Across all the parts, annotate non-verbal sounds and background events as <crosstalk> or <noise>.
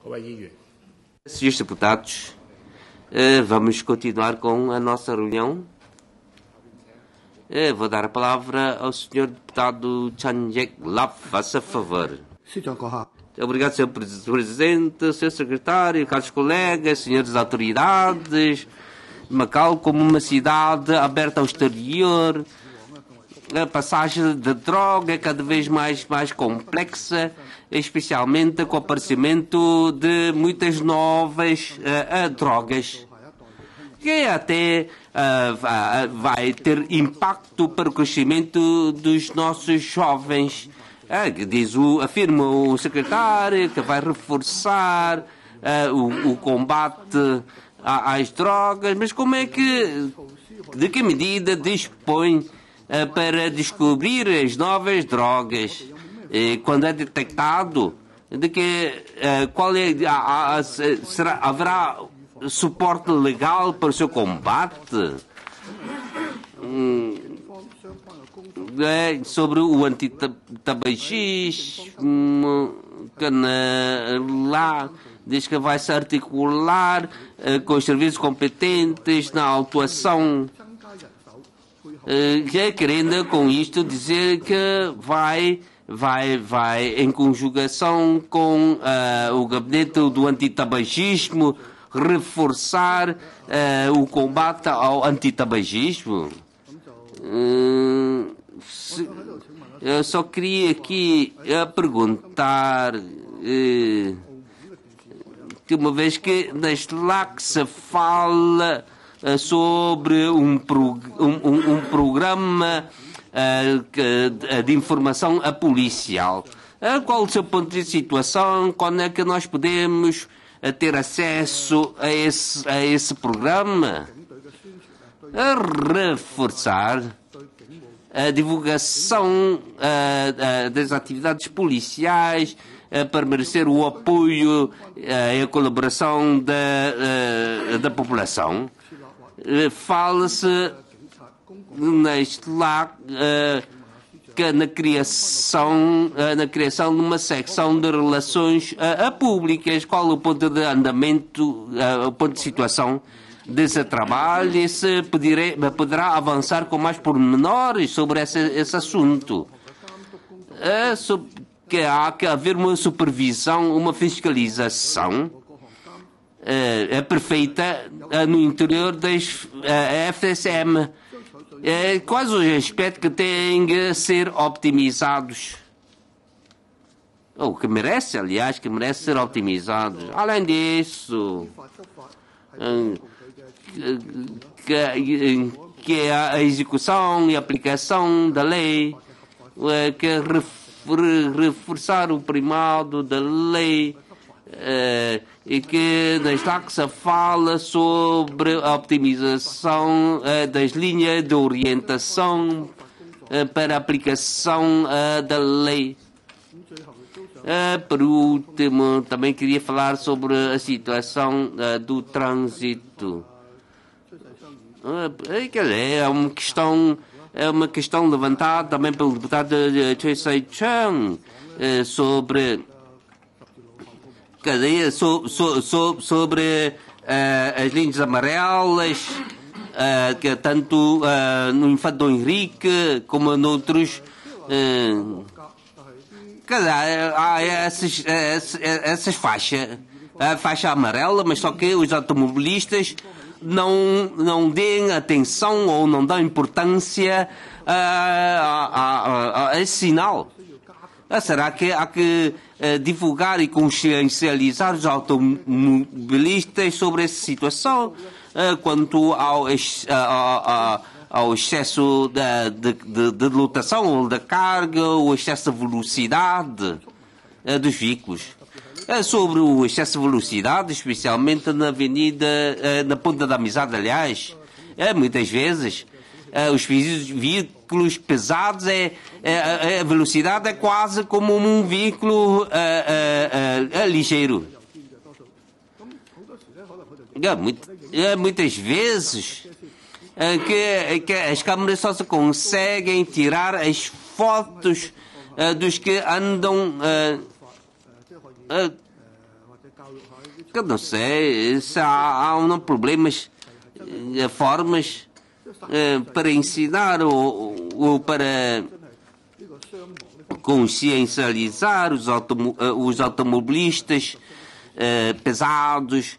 各位议员， Senhores deputados, eh, vamos continuar com a nossa reunião. Eh, Vou dar a palavra ao senhor deputado Chanjek Lap, faça favor. 司长阁下， Obrigado, senhor pres- presidente, senhor secretário, caros colegas, senhores autoridades. Macau como uma cidade aberta ao exterior. a passagem de droga é cada vez mais, mais complexa, especialmente com o aparecimento de muitas novas eh, eh, drogas que até va- vai ter impacto para o crescimento dos nossos jovens. Que diz o, afirma o secretário que vai reforçar ah, o, o combate às drogas, mas como é que, de que medida dispõe para descobrir as novas drogas? E quando é detectado, de que eh, qual é será haverá suporte legal para o seu combate Hum, é, sobre o antitabagismo que lá diz que vai se articular eh, com os serviços competentes na autuação eh, já querendo com isto dizer que vai vai vai em conjugação com ah, o gabinete do antitabagismo reforçar ah, o combate ao antitabagismo. Hum, se- eu só queria aqui eh, perguntar eh, que uma vez que na SLAC se fala eh, sobre um, pro- um- um- programa eh, que- de informação a policial. Eh, Qual o seu ponto de situação? Quando é que nós podemos eh, ter acesso a esse, a esse programa? A reforçar a divulgação das atividades policiais para merecer o apoio e a colaboração da, da população. Eh, Fala-se neste lá que na criação, ah, na criação de uma secção de relações ah, públicas, qual o ponto de andamento, o ponto de situação desse trabalho e se poderá, avançar com mais pormenores sobre esse, esse assunto. É sob- que há que haver uma supervisão, uma fiscalização é, é perfeita é, no interior das é, FSM. É, quais os aspectos que têm que ser optimizados? Ou que merece, aliás, que merece ser optimizados. Além disso, hum, que, que a execução e aplicação da lei, eh, que refor- reforçar o primado da lei eh, e que taxa fala sobre a optimização eh, das linhas de orientação eh, para aplicação da lei. Por último, também queria falar sobre a situação do trânsito. É uma questão é uma questão levantada também pelo deputado Choi Sai-chang eh, sobre dizer, so, so, so, sobre eh, as linhas amarelas eh, que tanto eh, no Infante Dom Henrique como noutros Quer dizer, há essas, essas, essas faixas, a faixa amarela, mas só que os automobilistas não, não deem atenção ou não dão importância a, a, a, a esse sinal. Ah, Será que há que eh, divulgar e consciencializar os automobilistas sobre essa situação eh, quanto ao, ex- ao excesso da- de, de, de lotação da carga, o excesso de velocidade eh, dos veículos? Sobre o excesso de velocidade, especialmente na avenida, na Ponta da Amizade, aliás, muitas vezes os veí- veículos pesados, é, é- a velocidade é quase como um veículo eh, eh, ligeiro. É, é, muitas vezes é, que, que as câmeras só se conseguem tirar as fotos dos que andam Eu não sei se há, há um problemas, eh, formas para ensinar ou, ou para consciencializar os, automo eh, os automobilistas pesados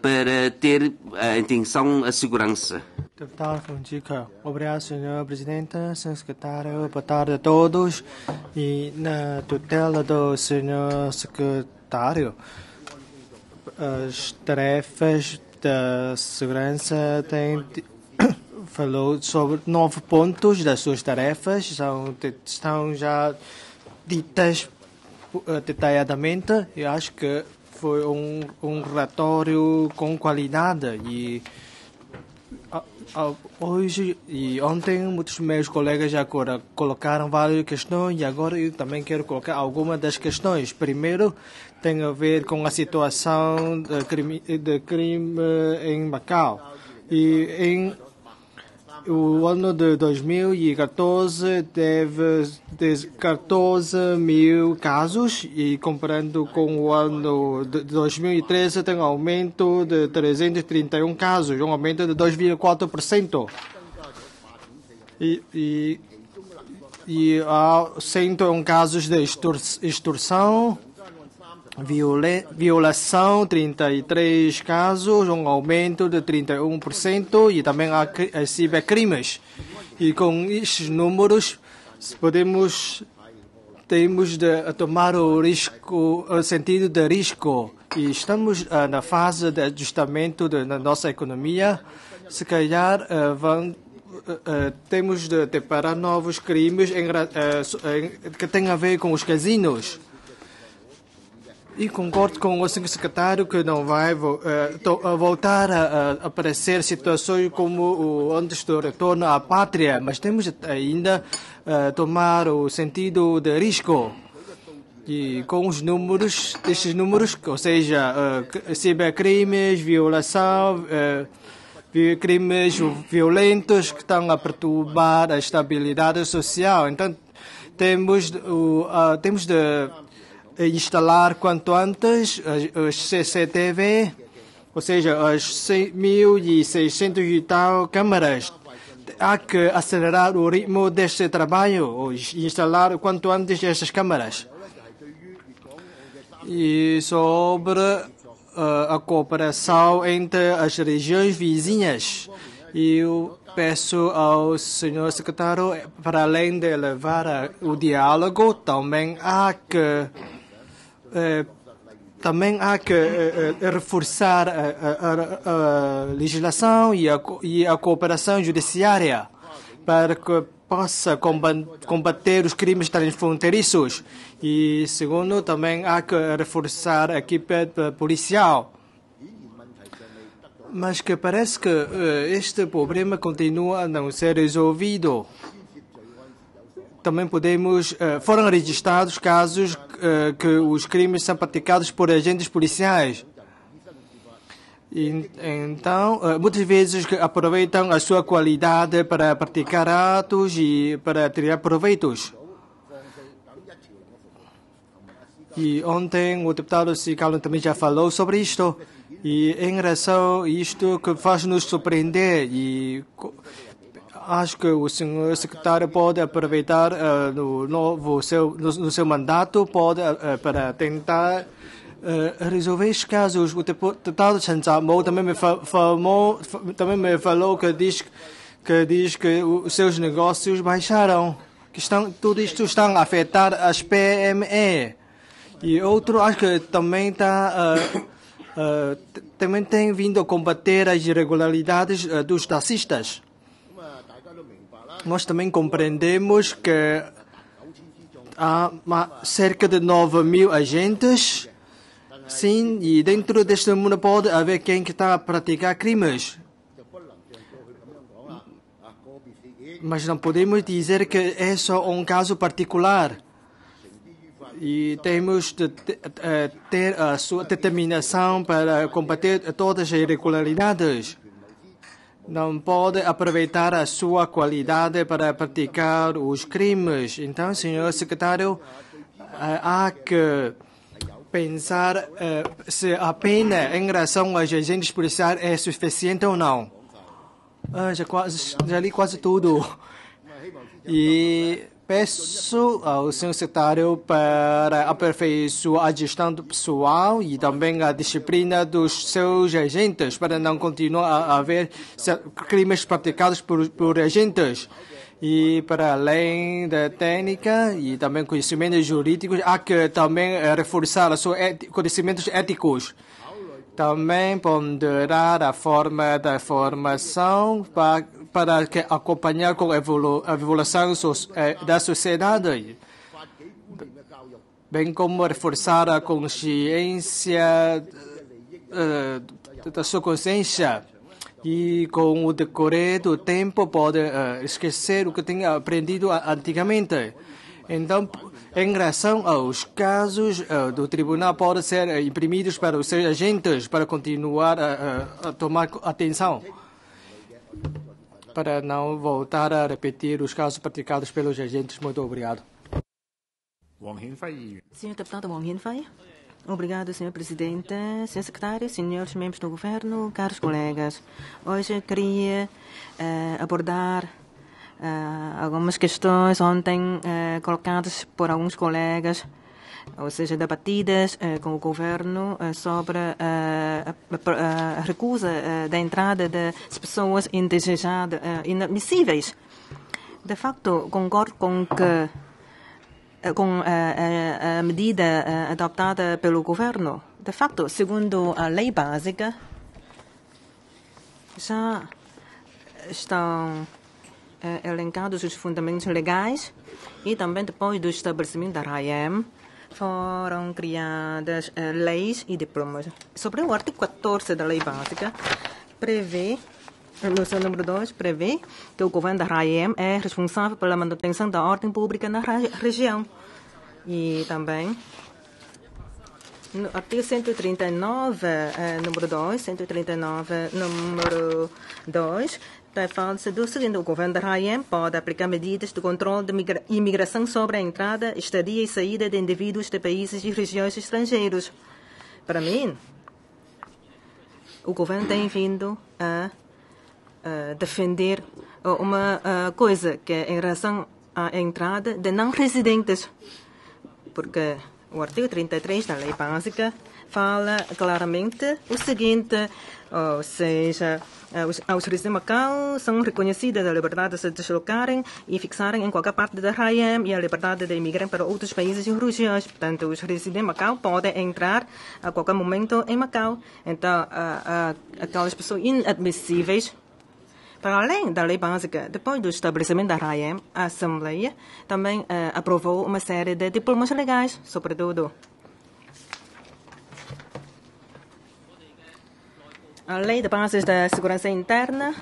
para ter a intenção a segurança. Deputado obrigado, senhor presidente, senhor secretário, boa tarde a todos. E na tutela do senhor secretário, as tarefas da segurança têm falou sobre nove pontos das suas tarefas, são, estão já ditas eh, detalhadamente. Eu acho que foi um, um relatório com qualidade e hoje e ontem muitos meus colegas já colocaram várias questões e agora eu também quero colocar algumas das questões. Primeiro tem a ver com a situação de crime, de crime em Macau. E em o ano de 2014 teve 14 mil casos e comparando com o ano de 2013 tem um aumento de 331 casos, um aumento de 2,4%. E, e, e há 101 casos de extorsão, violação, 33 casos, um aumento de 31%, e também há cibercrimes. E com estes números, podemos temos de tomar o risco, o sentido de risco. E estamos uh, na fase de ajustamento da nossa economia. Se calhar uh, vão, uh, temos de deparar novos crimes em, que têm a ver com os casinos. E concordo com o senhor secretário que não vai uh, voltar a, aparecer situações como o antes do retorno à pátria, mas temos ainda uh, tomar o sentido de risco. E com os números, estes números, ou seja, uh, cibercrimes, violação, uh, crimes violentos que estão a perturbar a estabilidade social. Então, temos, uh, temos de instalar quanto antes as CCTV, ou seja, as 1.600 e tal câmaras. Há que acelerar o ritmo deste trabalho, ou instalar quanto antes estas câmaras. E sobre uh, a cooperação entre as regiões vizinhas. Eu peço ao senhor secretário, para além de levar o diálogo, também há que eh, também há que eh, eh, reforçar a, legislação e a, e a cooperação judiciária para que possa combater os crimes transfronteiriços. E, segundo, também há que reforçar a equipe policial. Mas que parece que este problema continua a não ser resolvido também podemos uh, foram registrados casos uh, que os crimes são praticados por agentes policiais. E, então, uh, muitas vezes aproveitam a sua qualidade para praticar atos e para tirar proveitos. E ontem o deputado Cicalo também já falou sobre isto. E em relação a isto que faz nos surpreender e acho que o senhor secretário pode aproveitar uh, no novo seu no, no seu mandato pode uh, para tentar uh, resolver estes casos. O deputado Chen Zhamo também me falou também me falou que diz que diz que os seus negócios baixaram, que estão tudo isto está a afetar as PME. E outro acho que também está também tem vindo a combater as irregularidades dos taxistas nós também compreendemos que há cerca de 9 mil agentes. Sim, e dentro deste mundo pode haver quem que está a praticar crimes. Mas não podemos dizer que é só um caso particular. E temos de ter a sua determinação para combater todas as irregularidades não pode aproveitar a sua qualidade para praticar os crimes. Então, senhor secretário, eh, há que pensar eh, se a pena em relação aos agentes policiais é suficiente ou não. Ah, já, quase, já li quase tudo. E peço ao senhor secretário para aperfeiçoar a gestão do pessoal e também a disciplina dos seus agentes para não continuar a haver crimes praticados por, por agentes. E para além da técnica e também conhecimentos jurídicos, há que também reforçar os seus conhecimentos éticos. Também ponderar a forma da formação para, para que acompanhar com a evolução da sociedade, bem como reforçar a consciência da sua consciência. E com o decorrer do tempo pode uh, esquecer o que tinha aprendido antigamente. Então, em relação aos casos uh, do tribunal, podem ser imprimidos para os seus agentes para continuar a, a tomar atenção, para não voltar a repetir os casos praticados pelos agentes. Muito obrigado. Senhor deputado Wang Hinfei. Obrigado, Sr. Presidente, Sr. Secretário, senhores membros do Governo, caros colegas. Hoje queria uh, abordar uh, algumas questões ontem uh, colocadas por alguns colegas, ou seja, debatidas com o Governo sobre a, a, a, recusa da entrada das pessoas indesejadas, inadmissíveis. De facto, concordo com que com a, a, medida adoptada pelo governo. De facto, segundo a lei básica, já estão elencados os fundamentos legais e também depois do estabelecimento da RAIEM foram criadas leis e diplomas. Sobre o artigo 14 da lei básica, prevê no seu número 2, prevê que o governo da RAEM é responsável pela manutenção da ordem pública na região. E também, no artigo 139, eh, número 2, 139, número 2, fala-se do seguinte: o governo da RAEM pode aplicar medidas de controle de imigração sobre a entrada, estadia e saída de indivíduos de países e regiões estrangeiros. Para mim, o governo tem vindo a uh, defender uma coisa que é em relação à entrada de não residentes, porque o artigo 33 da lei básica fala claramente o seguinte, ou seja, os, os residentes de Macau são reconhecidas a liberdade de se deslocarem e fixarem em qualquer parte da RAIEM e a liberdade de emigrarem para outros países e regiões. Portanto, os residentes de Macau podem entrar a qualquer momento em Macau. Então, aquelas pessoas inadmissíveis para além da lei básica, depois do estabelecimento da RAEM, a Assembleia também uh, aprovou uma série de diplomas legais, sobretudo a Lei de Bases da Segurança Interna,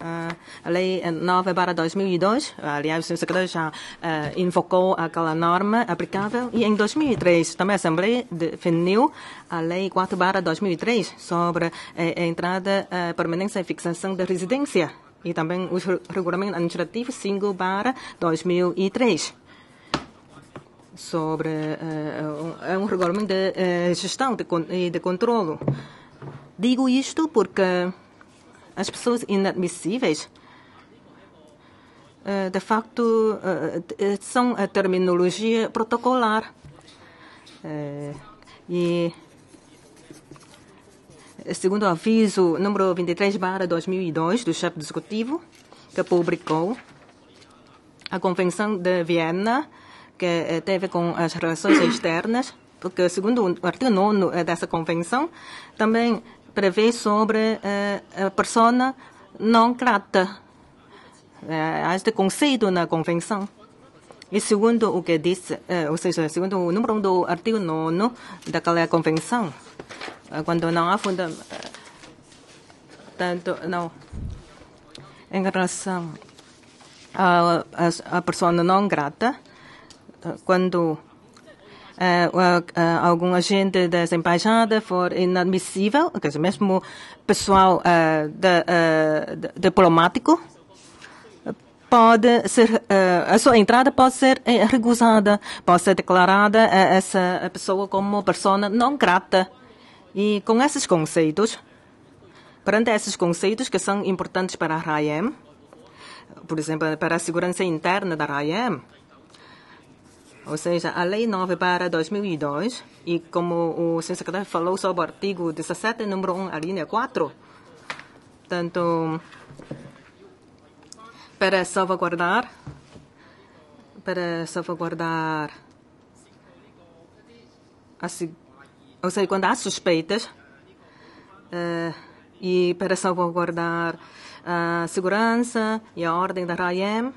a Lei 9 para 2002, aliás, o secretário já uh, invocou aquela norma aplicável, e em 2003 também a Assembleia definiu a Lei 4 para 2003 sobre uh, a entrada, uh, permanência e fixação da residência e também o regulamento administrativo 5 para 2003 sobre uh, um regulamento de uh, gestão e de, de controlo. Digo isto porque as pessoas inadmissíveis uh, de facto são a terminologia protocolar. E segundo o aviso número 23 barra 2002 do chefe executivo, que publicou a Convenção de Viena, que eh, teve com as relações externas, porque segundo o artigo 9 eh, dessa convenção, também prevê sobre eh, a persona não grata. Este conceito na convenção. E segundo o que diz, ou seja, segundo o número 1 do artigo 9 daquela convenção, quando não há fundamento. Não. Em relação a, a, a pessoa não grata, quando uh, algum agente dessa embaixada for inadmissível, quer dizer, mesmo pessoal uh, de, de, diplomático, pode ser, a sua entrada pode ser recusada, pode ser declarada essa pessoa como pessoa não grata. E com esses conceitos, perante esses conceitos que são importantes para a RAIEM, por exemplo, para a segurança interna da RAIEM, ou seja, a Lei 9 para 2002, e como o senhor secretário falou sobre o artigo 17, número 1, a linha 4, tanto para salvaguardar, para salvaguardar, a, ou seja, quando há suspeitas, uh, e para salvaguardar a segurança e a ordem da RAIEM,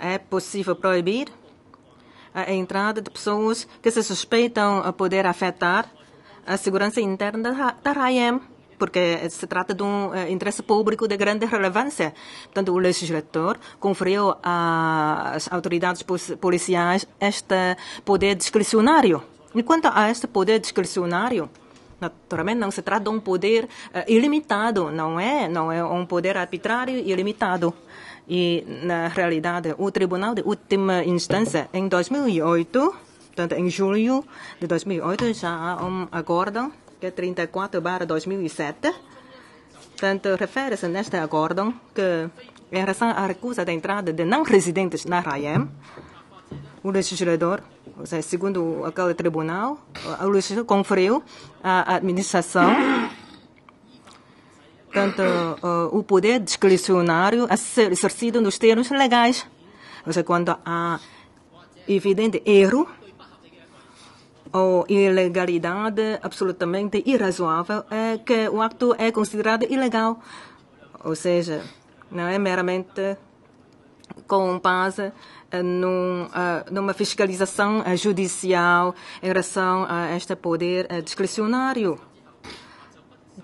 é possível proibir a entrada de pessoas que se suspeitam a poder afetar a segurança interna da, RAIEM, porque se trata de um uh, interesse público de grande relevância. Portanto, o legislador conferiu às autoridades policiais este poder discricionário. E quanto a este poder discricionário, naturalmente não se trata de um poder uh, ilimitado, não é, não é um poder arbitrário e ilimitado. E, na realidade, o Tribunal de Última Instância, em 2008, portanto, em julho de 2008, já há um acordo, que é 34 barra 2007. Portanto, refere-se neste acordo que, em relação à recusa da entrada de não residentes na RAIEM, o legislador, ou seja, segundo aquele tribunal, o legislador conferiu à administração Portanto, uh, o poder discricionário a ser exercido nos termos legais. Ou seja, quando há evidente erro ou ilegalidade absolutamente irrazoável, é que o acto é considerado ilegal. Ou seja, não é meramente com base num, uh, numa fiscalização judicial em relação a este poder discricionário.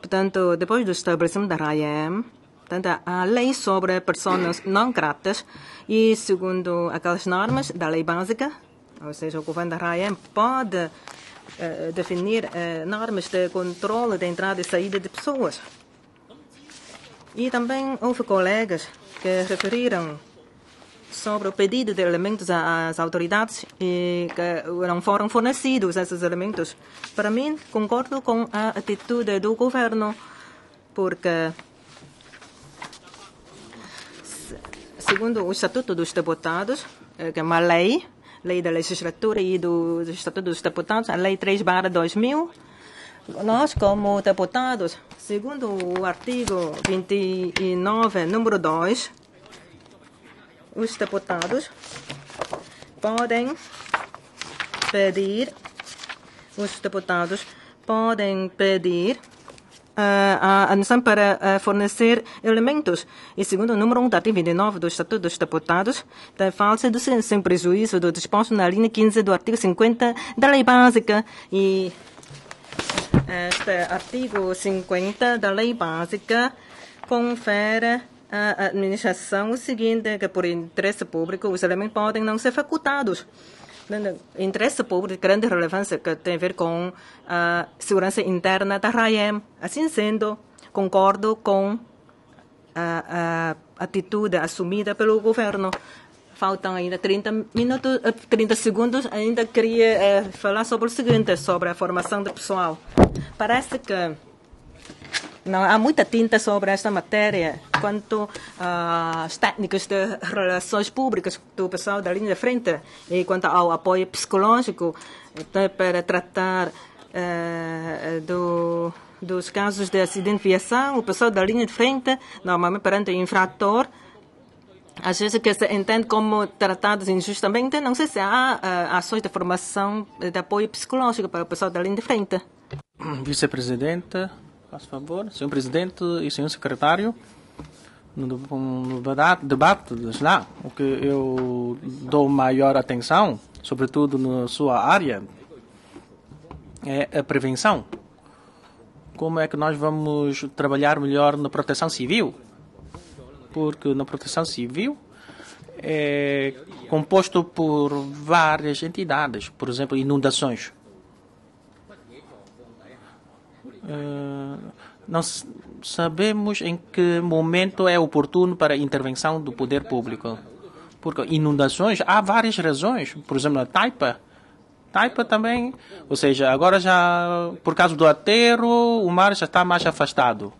Portanto, depois do estabelecimento da RAIEM, portanto, a lei sobre pessoas não gratas e segundo aquelas normas da lei básica, ou seja, o governo da RAIEM pode uh, definir uh, normas de controle de entrada e saída de pessoas. E também houve colegas que referiram sobre o pedido de elementos às autoridades e que não foram fornecidos esses elementos. Para mim, concordo com a atitude do governo, porque, segundo o Estatuto dos Deputados, eh, que é uma lei, lei da legislatura e do Estatuto dos Deputados, a Lei 3 2000, nós, como deputados, segundo o artigo 29, número 2, os deputados podem pedir, os deputados podem pedir uh, a admissão para uh, fornecer elementos. E segundo o número 1 do artigo 29 do Estatuto dos Deputados, da falsa do sem prejuízo do disposto na linha 15 do artigo 50 da Lei Básica. E este artigo 50 da Lei Básica confere a administração o seguinte, que por interesse público os elementos podem não ser facultados. Interesse público de grande relevância que tem a ver com a segurança interna da RAEM. Assim sendo, concordo com a, a atitude assumida pelo governo. Faltam ainda 30 minutos, 30 eh, segundos. Ainda queria é, falar sobre o seguinte, sobre a formação do pessoal. Parece que não há muita tinta sobre esta matéria quanto às técnicas de relações públicas do pessoal da linha de frente e quanto ao apoio psicológico para tratar uh, do, dos casos de acidente de viação. O pessoal da linha de frente, normalmente perante o infrator, às vezes que se entende como tratados injustamente, não sei se há uh, ações de formação de apoio psicológico para o pessoal da linha de frente. Vice-presidente, Faz favor, senhor presidente e senhor secretário, no, debate lá, o que eu dou maior atenção, sobretudo na sua área, é a prevenção. Como é que nós vamos trabalhar melhor na proteção civil? Porque na proteção civil é composto por várias entidades, por exemplo, inundações. Uh, não sabemos em que momento é oportuno para a intervenção do poder público. Porque inundações, há várias razões. Por exemplo, a Taipa. Taipa também, ou seja, agora já, por causa do aterro, o mar já está mais afastado.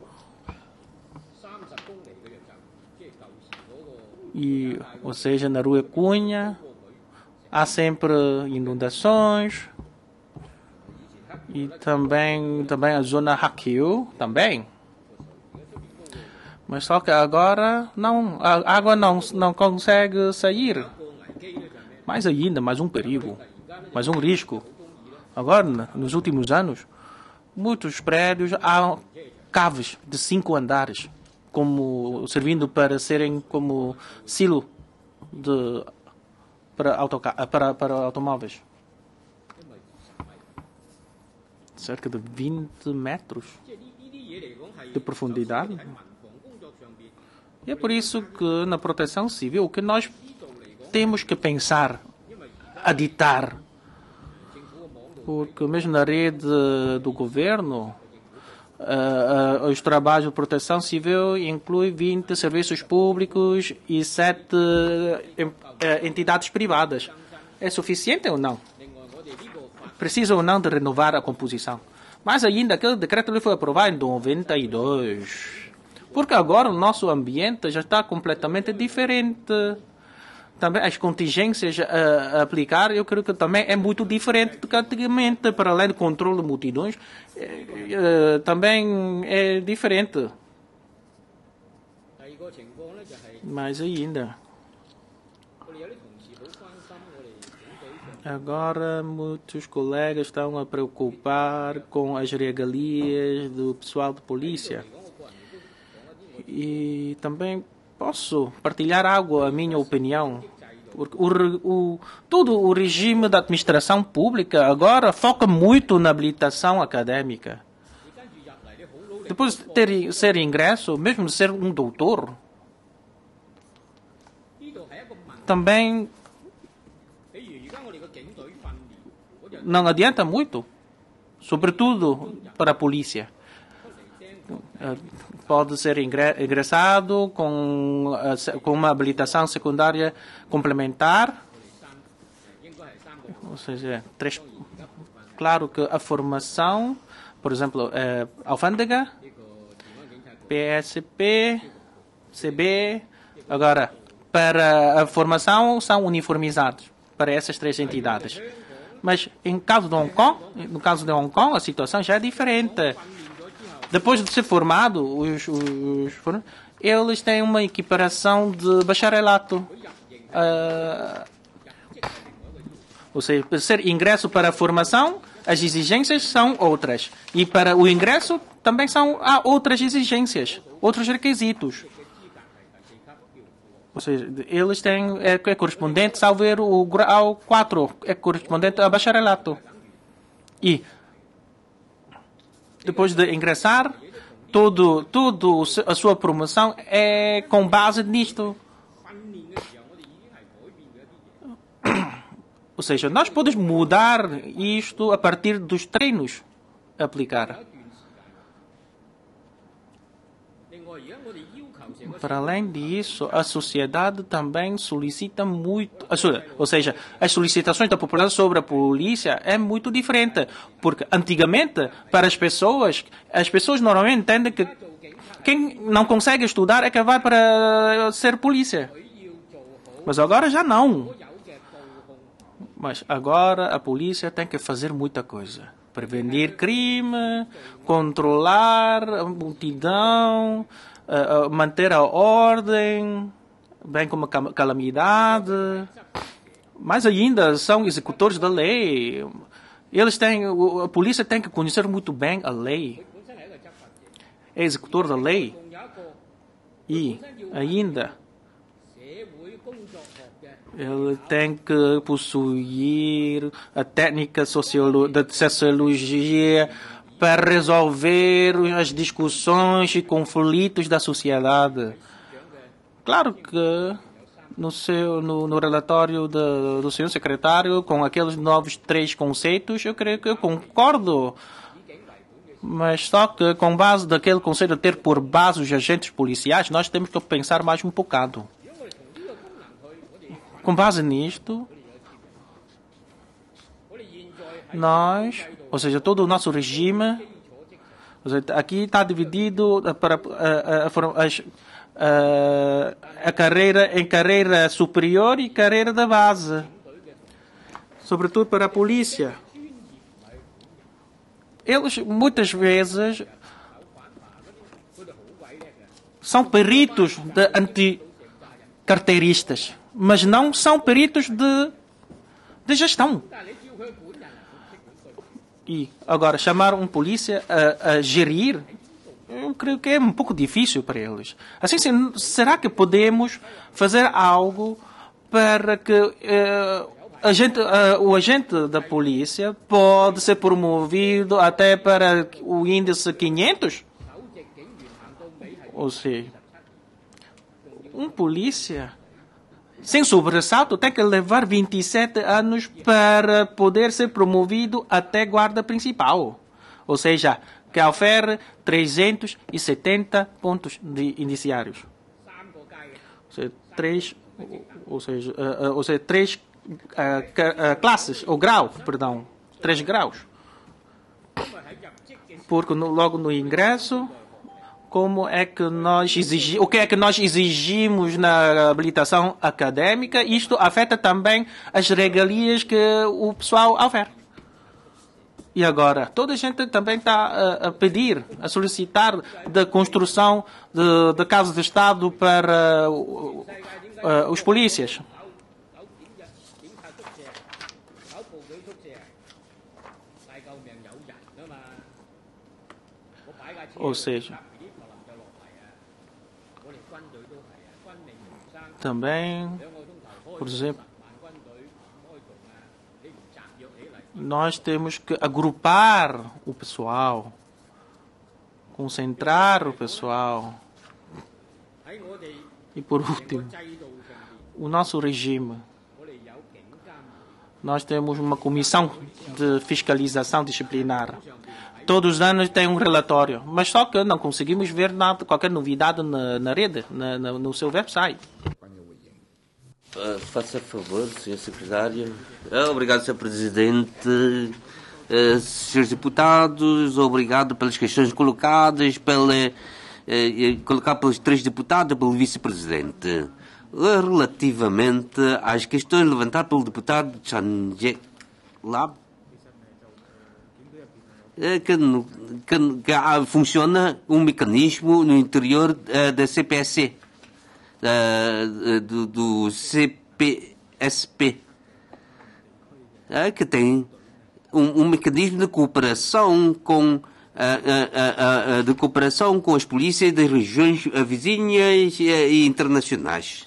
E, ou seja, na Rua Cunha, há sempre inundações. E também, também a zona Hakil, também. Mas só que agora não, a água não, não consegue sair. Mais ainda, mais um perigo, mais um risco. Agora, nos últimos anos, muitos prédios há caves de cinco andares, como servindo para serem como silo de para, para, para automóveis. Cerca de 20 metros de profundidade. E é por isso que na proteção civil que nós temos que pensar, aditar, porque mesmo na rede do governo, uh, uh, os trabalhos de proteção civil incluem 20 serviços públicos e 7 uh, entidades privadas. É suficiente ou não? Precisa ou não de renovar a composição? Mas ainda aquele decreto foi aprovado em 92. Porque agora o nosso ambiente já está completamente diferente. Também as contingências a, a aplicar, eu creio que também é muito diferente do que antigamente. Para além do controle de multidões, é, é, também é diferente. Mais ainda. Agora, muitos colegas estão a preocupar com as regalias do pessoal de polícia. E também posso partilhar algo, a minha opinião. Porque o, o, todo o regime da administração pública agora foca muito na habilitação acadêmica. Depois de ter, ser ingresso, mesmo ser um doutor, também não adianta muito, sobretudo para a polícia pode ser ingressado com, com uma habilitação secundária complementar. Ou seja, três, claro que a formação, por exemplo, é, alfândega, PSP, CB, agora, para a formação são uniformizados para essas três entidades. Mas em caso de Hong Kong, no caso de Hong Kong, a situação já é diferente depois de ser formado, os, os, eles têm uma equiparação de bacharelato. Uh, ou seja, para ser ingresso para a formação, as exigências são outras. E para o ingresso também são, há outras exigências, outros requisitos. Ou seja, eles têm, é, é correspondente, salvo o grau 4, é correspondente a bacharelato. E depois de ingressar, tudo, tudo a sua promoção é com base nisto. Ou seja, nós podemos mudar isto a partir dos treinos aplicar. Para além disso, a sociedade também solicita muito, ou seja, as solicitações da população sobre a polícia é muito diferente, porque antigamente para as pessoas, as pessoas normalmente entendem que quem não consegue estudar é que vai para ser polícia. Mas agora já não. Mas agora a polícia tem que fazer muita coisa. Prevenir crime, controlar a multidão, uh, manter a ordem, bem como a calamidade. Mais ainda, são executores da lei. Eles têm, a polícia tem que conhecer muito bem a lei. É executor da lei. E ainda, ele tem que possuir a técnica da sociologia para resolver as discussões e conflitos da sociedade. Claro que no, seu, no, no relatório do senhor secretário, com aqueles novos três conceitos, eu creio que eu concordo. Mas só que com base daquele conselho ter por base os agentes policiais, nós temos que pensar mais um bocado. Com base nisto, nós, ou seja, todo o nosso regime, seja, aqui está dividido para a, a, a, a, carreira em carreira superior e carreira da base, sobretudo para a polícia. Eles muitas vezes são peritos de anticarteiristas, mas não são peritos de, de gestão. E agora chamar um polícia a, a gerir, eu creio que é um pouco difícil para eles. Assim, será que podemos fazer algo para que uh, agente, uh, o agente da polícia pode ser promovido até para o índice 500? Ou seja, um polícia sem sobressalto, tem que levar 27 anos para poder ser promovido até guarda principal. Ou seja, que oferece 370 pontos de indiciários. Ou seja, três, ou seja, uh, ou seja três uh, classes, ou grau, perdão, três graus. Porque no, logo no ingresso como é que nós exigimos, o que é que nós exigimos na habilitação académica, isto afeta também as regalias que o pessoal oferece. E agora, toda a gente também está a, a pedir, a solicitar da construção de, de de Estado para uh, uh, os polícias. Ou seja, também, por exemplo, nós temos que agrupar o pessoal, concentrar o pessoal. E por último, o nosso regime. Nós temos uma comissão de fiscalização disciplinar. Todos os anos tem um relatório, mas só que não conseguimos ver nada, qualquer novidade na, na rede, na, na, no seu website. Uh, faça favor, Sr. Secretário. Uh, obrigado, Sr. Presidente. Srs. Deputados, obrigado pelas questões colocadas, pela, colocadas pelos três deputados pelo Vice-Presidente. Relativamente às questões levantadas pelo deputado Chanjek Lab, que, que, que funciona um mecanismo no interior da CPSC uh, do, do, CPSP, uh, que tem um, um, mecanismo de cooperação com uh, de cooperação com as polícias das regiões vizinhas e internacionais.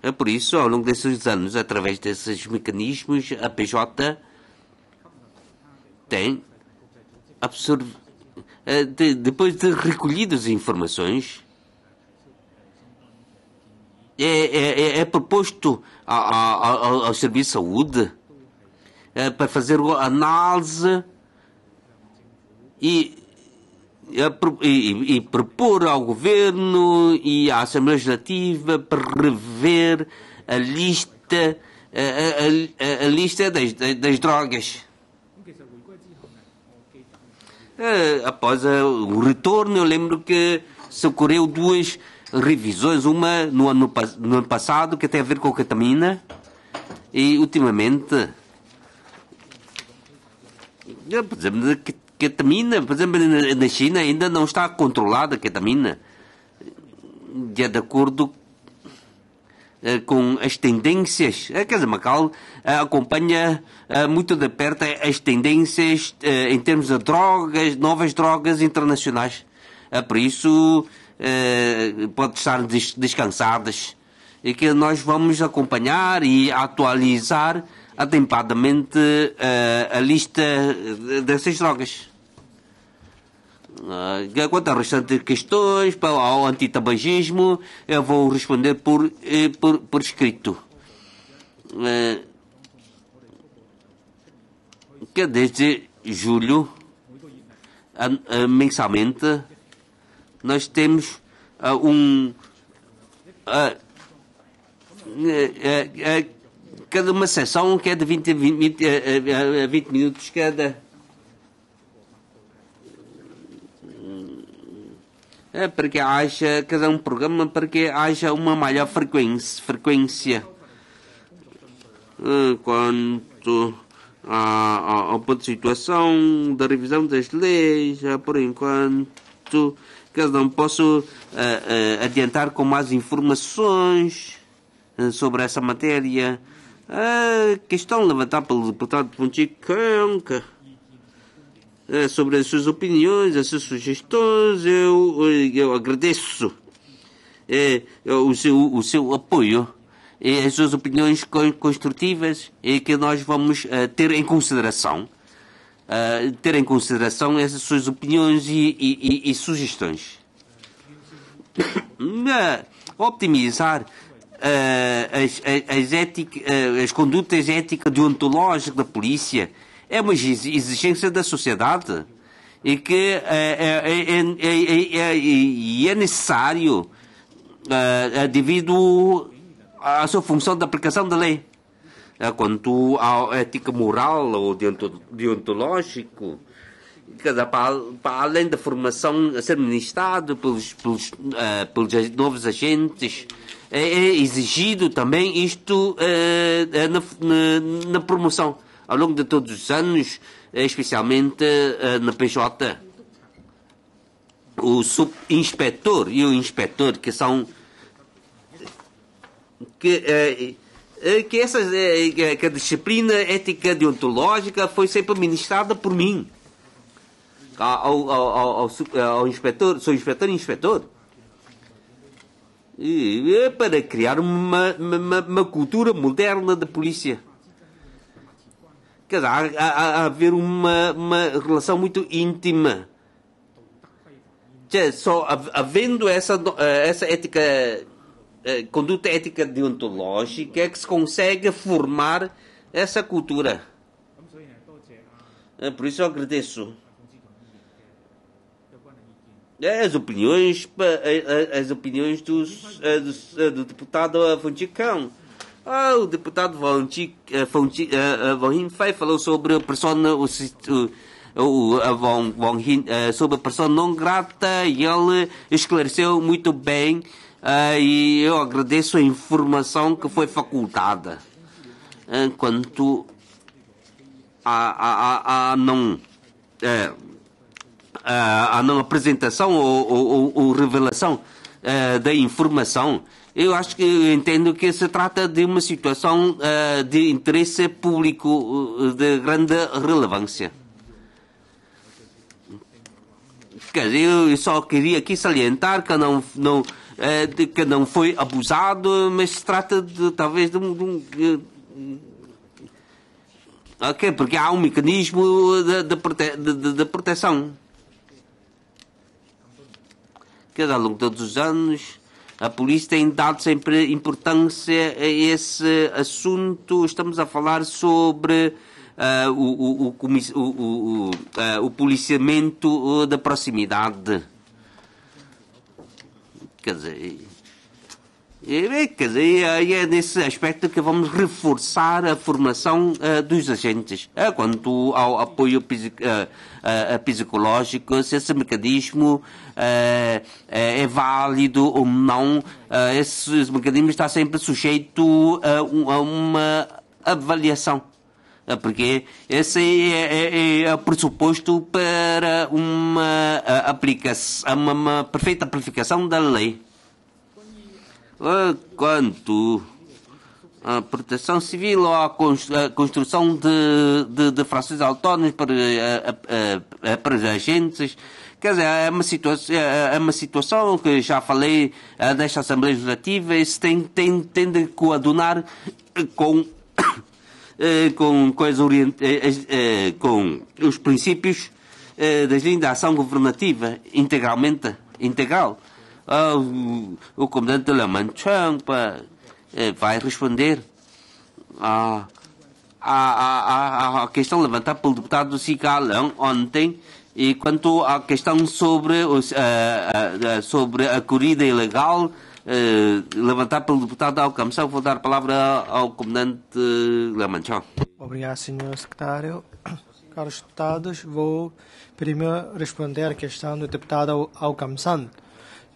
É por isso, ao longo desses anos, através desses mecanismos, a PJ tem absorv... De, depois de recolhidas informações, é, é, é, é proposto ao, ao Serviço de Saúde é, para fazer análise e, e, e, propor ao Governo e à Assembleia Legislativa para rever a lista, a, a, a lista das, das drogas. É, após o retorno, eu lembro que socorreu duas revisões, uma no ano, no ano passado que tem a ver com a ketamina e ultimamente por exemplo, a ketamina, por exemplo, na China ainda não está controlada a ketamina de acordo eh, com as tendências. Eh, quer dizer, Macau eh, acompanha muito de perto as tendências em termos de drogas, novas drogas internacionais. Por isso, eh, pode estar descansadas e que nós vamos acompanhar e atualizar atempadamente uh, a lista dessas drogas. Uh, quanto às restantes questões, ao antitabagismo, eu vou responder por, eh, por, por escrito. Que desde julho mensalmente, nós temos uh, um. Uh, cada uma sessão que é de 20 a 20, 20, a 20 minutos cada. É para que haja cada um programa para que haja uma maior frequência, frequência quanto ao ponto de situação da revisão das leis, por enquanto, que não posso uh, uh, adiantar com mais informações uh, sobre essa matéria. A questão levantada pelo deputado Ponticanca sobre as suas opiniões, as suas sugestões, eu, eu agradeço o, seu, o seu apoio e as suas opiniões construtivas e que nós vamos ter em consideração. Uh, ter em consideração essas suas opiniões e, e, e, e sugestões. <coughs> uh, optimizar as, as, ética, as condutas éticas deontológicas da polícia é uma exigência da sociedade e que é, é, necessário devido a sua função de aplicação da lei. Quanto à ética moral ou deontológico, para, para além da formação a ser ministrada pelos, pelos, uh, pelos novos agentes, é, é, exigido também isto uh, na, na, na, promoção ao longo de todos os anos, especialmente uh, na PJ. O subinspetor e o inspetor, que são que, é, que, essa, é, que a disciplina ética deontológica foi sempre ministrada por mim. Ao, ao, ao, ao inspetor, sou inspetor e inspetor. E é para criar uma, uma, uma cultura moderna da polícia. Quer dizer, há, há, há haver uma, uma relação muito íntima. Só havendo essa, essa ética eh, conduta ética deontológica é que se consegue formar essa cultura. É, por isso eu agradeço. É, as opiniões, as opiniões dos, do, do deputado Fonticão. Ah, o deputado Von Fai falou sobre a pessoa, o, o, Von, Von, sobre a pessoa não grata e ele esclareceu muito bem Uh, e eu agradeço a informação que foi facultada. Enquanto a, a, a, a não a, a não apresentação ou, ou, ou revelação da informação, eu acho que eu entendo que se trata de uma situação de interesse público de grande relevância. Quer dizer, eu só queria aqui salientar que não, não, de que não foi abusado, mas se trata de talvez de um. De um porque há um mecanismo de, prote, de, proteção. Que ao longo de todos os anos a polícia tem dado sempre importância a esse assunto. Estamos a falar sobre uh, o, o, o, o, uh, o policiamento da proximidade. Quer dizer, é, quer dizer, é nesse aspecto que vamos reforçar a formação uh, dos agentes. Uh, quanto ao apoio uh, psicológico, se esse mecanismo é válido ou não, esse mecanismo está sempre sujeito a, a uma avaliação. Porque esse é, é, é o pressuposto para uma, aplicação, uma, uma perfeita aplicação da lei. Quanto à proteção civil ou à construção de, de, de frações autónomas para, para agentes, Quer dizer, é uma situação, é uma situação que já falei nesta Assembleia Legislativa, isso tem, tem, tem de coadunar com com, com, as orient... Eh, eh, com os princípios das linhas de ação governativa integralmente integral. O, comandante Laman Chang vai responder à, à, à, à questão levantada pelo deputado Sigalão ontem E quanto à questão sobre, uh, uh, sobre a corrida ilegal, uh, levantada pelo deputado Alcamção, vou dar a palavra ao comandante Lamanchão. Obrigado, senhor secretário. <clears throat> Caros deputados, vou primeiro responder à questão do deputado Alcamção.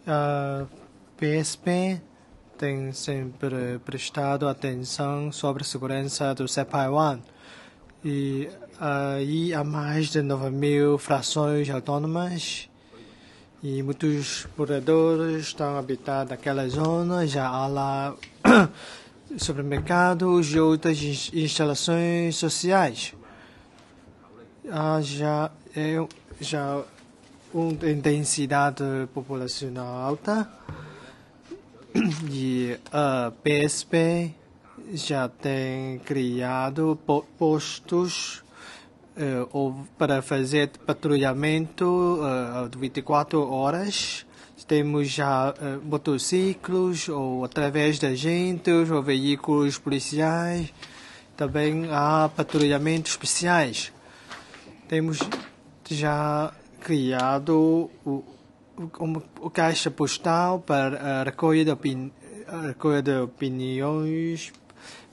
A PSP tem sempre prestado atenção sobre a segurança do CEPAI-1 e aí há mais de 9 mil frações autônomas e muitos moradores estão habitando naquela zona. Já há lá <coughs> supermercados e outras instalações sociais. Há já, é, já uma intensidade populacional alta e a PSP já tem criado postos uh, para fazer patrulhamento uh, de 24 horas. Temos já uh, motociclos ou através de agentes ou veículos policiais. Também há patrulhamentos especiais. Temos já criado o caixa postal para a recolha de, opini recolha de opiniões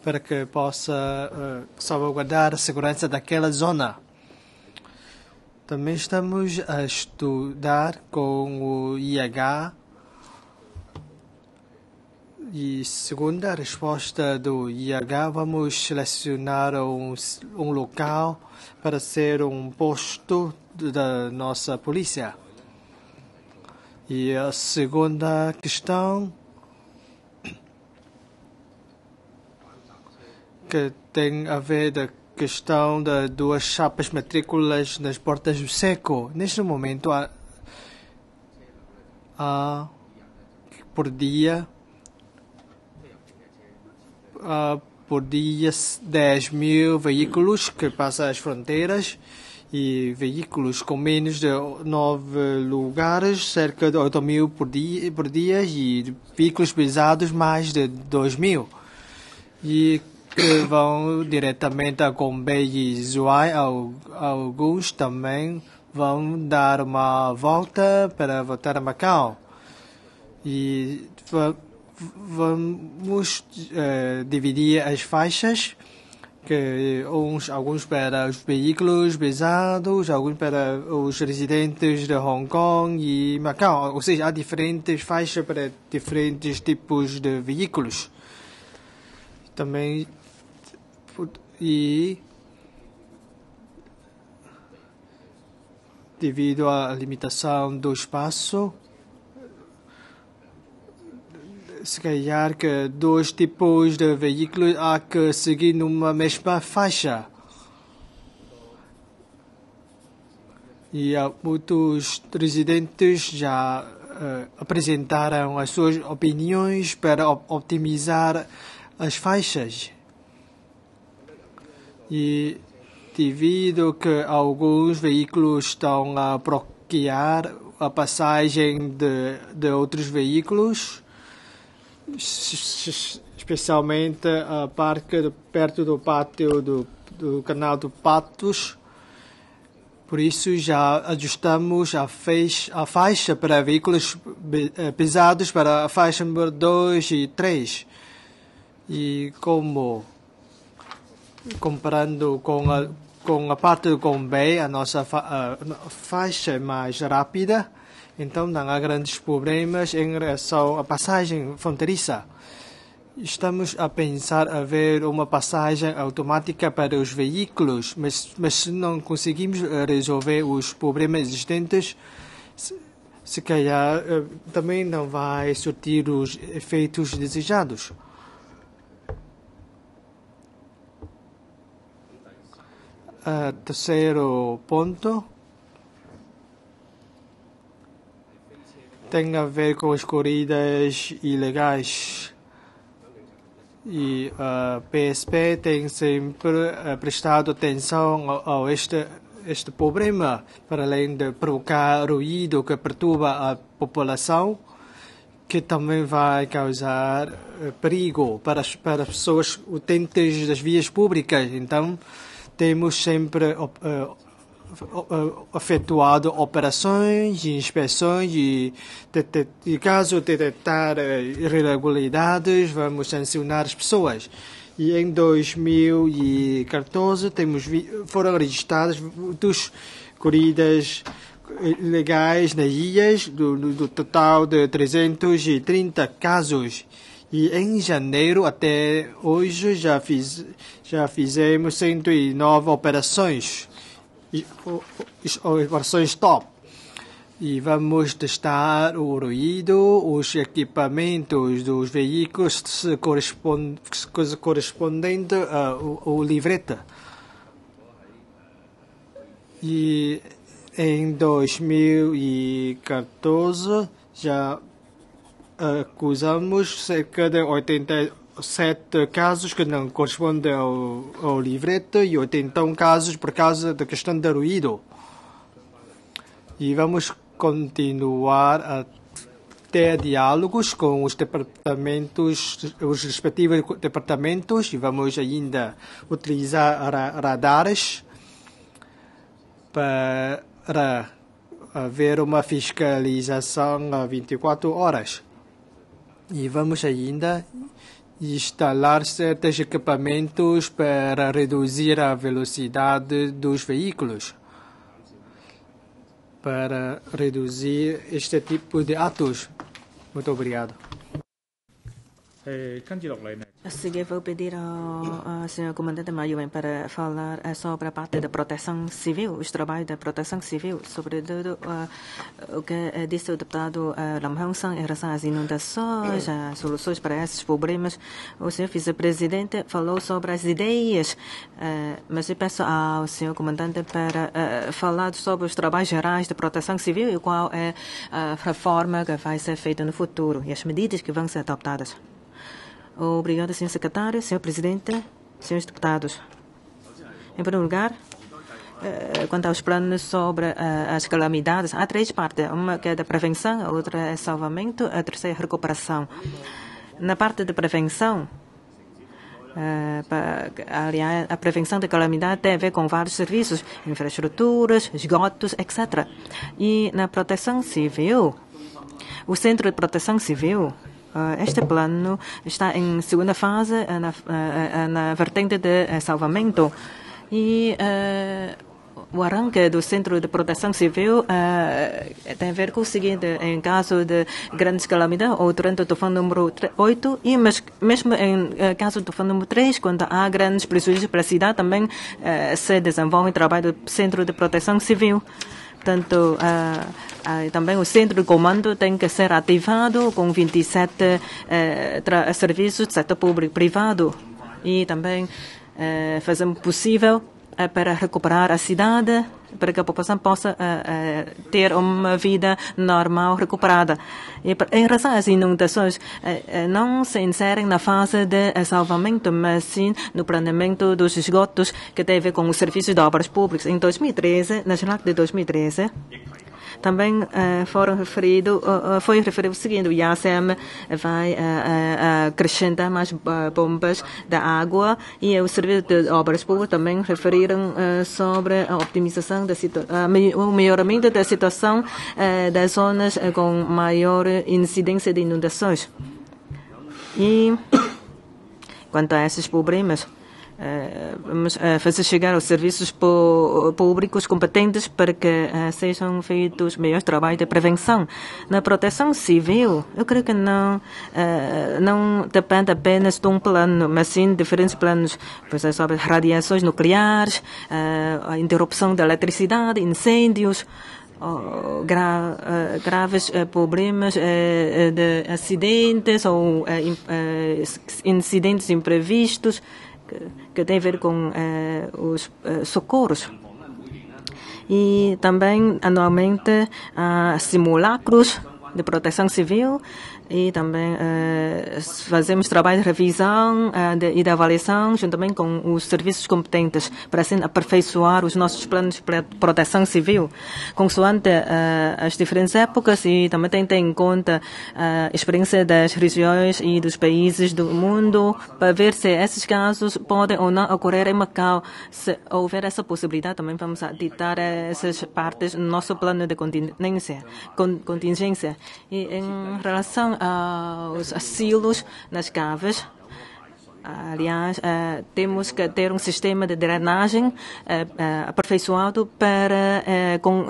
para que possa uh, salvaguardar a segurança daquela zona. Também estamos a estudar com o IH e segundo a resposta do IH, vamos selecionar um, um local para ser um posto da nossa polícia. E a segunda questão que tem a ver da questão de duas chapas matrículas nas portas do seco. Neste momento há, há por dia há por dia 10 mil veículos que passam as fronteiras e veículos com menos de 9 lugares, cerca de 8 mil por dia, por dia e veículos pesados mais de 2 mil. E que vão diretamente a Gombe e Zhuai. Alguns também vão dar uma volta para voltar a Macau. E vamos uh, dividir as faixas, que uns, alguns para os veículos pesados, alguns para os residentes de Hong Kong e Macau. Ou seja, há diferentes faixas para diferentes tipos de veículos. Também e devido à limitação do espaço, se calhar que dois tipos de veículos há que seguir numa mesma faixa. E muitos residentes já uh, apresentaram as suas opiniões para optimizar as faixas. E devido que alguns veículos estão a bloquear a passagem de, de outros veículos, especialmente a parte perto do pátio do, do canal do Patos. Por isso já ajustamos a, feixa, a faixa para veículos eh, pesados para a faixa número 2 e 3. E como comparando com a, com a parte do Gombe, a nossa fa, a faixa é mais rápida, então não há grandes problemas em relação à passagem fronteiriça. Estamos a pensar a ver uma passagem automática para os veículos, mas, mas se não conseguimos resolver os problemas existentes, se, se calhar eh, também não vai surtir os efeitos desejados. Uh, terceiro ponto tem a ver com as corridas ilegais. E a PSP tem sempre uh, prestado atenção ao, a este, este problema, para além de provocar ruído que perturba a população, que também vai causar uh, perigo para para as pessoas utentes das vias públicas. Então, temos sempre uh, efetuado operações inspeções e, de, de, caso detectar irregularidades, vamos sancionar as pessoas. E em 2014 temos, foram registradas duas corridas legais nas ilhas, do, do total de 330 casos. E em janeiro até hoje já, fiz, já fizemos 109 operações, operações top. E vamos testar o ruído, os equipamentos dos veículos correspondente ao, ao livreta. E em 2014 já acusamos cerca de 87 casos que não correspondem ao, ao livrete e 81 casos por causa da questão do ruído. E vamos continuar a ter diálogos com os departamentos, os respectivos departamentos e vamos ainda utilizar radares para haver uma fiscalização a 24 horas. E vamos ainda instalar certos equipamentos para reduzir a velocidade dos veículos, para reduzir este tipo de atos. Muito obrigado. A seguir vou pedir ao, ao Sr. Comandante Maio para falar sobre a parte da proteção civil, os trabalhos da proteção civil, sobretudo uh, o que disse o deputado uh, Lam Hong Sang em relação às inundações, as soluções para esses problemas. O Sr. Vice-Presidente falou sobre as ideias, uh, mas eu peço ao Sr. Comandante para uh, falar sobre os trabalhos gerais de proteção civil e qual é a reforma que vai ser feita no futuro e as medidas que vão ser adoptadas. Obrigada, Sr. Secretário, Sr. Presidente, Srs. Deputados. Em primeiro lugar, quanto aos planos sobre as calamidades, há três partes. Uma que é da prevenção, a outra é salvamento, a terceira é recuperação. Na parte de prevenção, aliás, a prevenção da calamidade tem a ver com vários serviços, infraestruturas, esgotos, etc. E na proteção civil, o Centro de Proteção Civil este plano está em segunda fase na, na vertente de salvamento e o arranque do Centro de Proteção Civil uh, tem a ver com o seguinte: em caso de grandes calamidades, ou durante o tufão número 8, e mas, mesmo em caso do tufão número 3, quando há grandes prejuízos para a cidade, também uh, se desenvolve o trabalho do Centro de Proteção Civil. Portanto, uh, uh, também o centro de comando tem que ser ativado com 27 uh, serviços do setor público e privado. E também uh, fazemos possível para recuperar a cidade, para que a população possa uh, uh, ter uma vida normal recuperada. E, em relação às inundações, não se inserem na fase de salvamento, mas sim no planeamento dos esgotos que tem a ver com os serviços de obras públicas. Em 2013, na Geral de 2013, também uh, foram referido, uh, foi referido o seguinte, o IASEM vai acrescentar mais bombas da água e o Serviço de Obras Públicas também referiram sobre a optimização da o melhoramento da situação das zonas com maior incidência de inundações. E quanto a esses problemas, fazer chegar aos serviços públicos competentes para que sejam feitos melhores trabalhos de prevenção. Na proteção civil, eu creio que não, não depende apenas de um plano, mas sim diferentes planos, pois é sobre radiações nucleares, a interrupção da eletricidade, incêndios, gra, graves problemas de acidentes ou incidentes imprevistos que, tem a ver com eh, os eh, socorros. E também, anualmente, há simulacros de proteção civil e também uh, fazemos trabalho de revisão uh, de, e de avaliação juntamente com os serviços competentes para assim aperfeiçoar os nossos planos de proteção civil. Consoante uh, as diferentes épocas e também tem em conta a experiência das regiões e dos países do mundo para ver se esses casos podem ou não ocorrer em Macau. Se houver essa possibilidade também vamos aditar essas partes no nosso plano de contingência contingência. E em relação aos asilos nas caves. Aliás, uh, temos que ter um sistema de drenagem uh, uh, aperfeiçoado para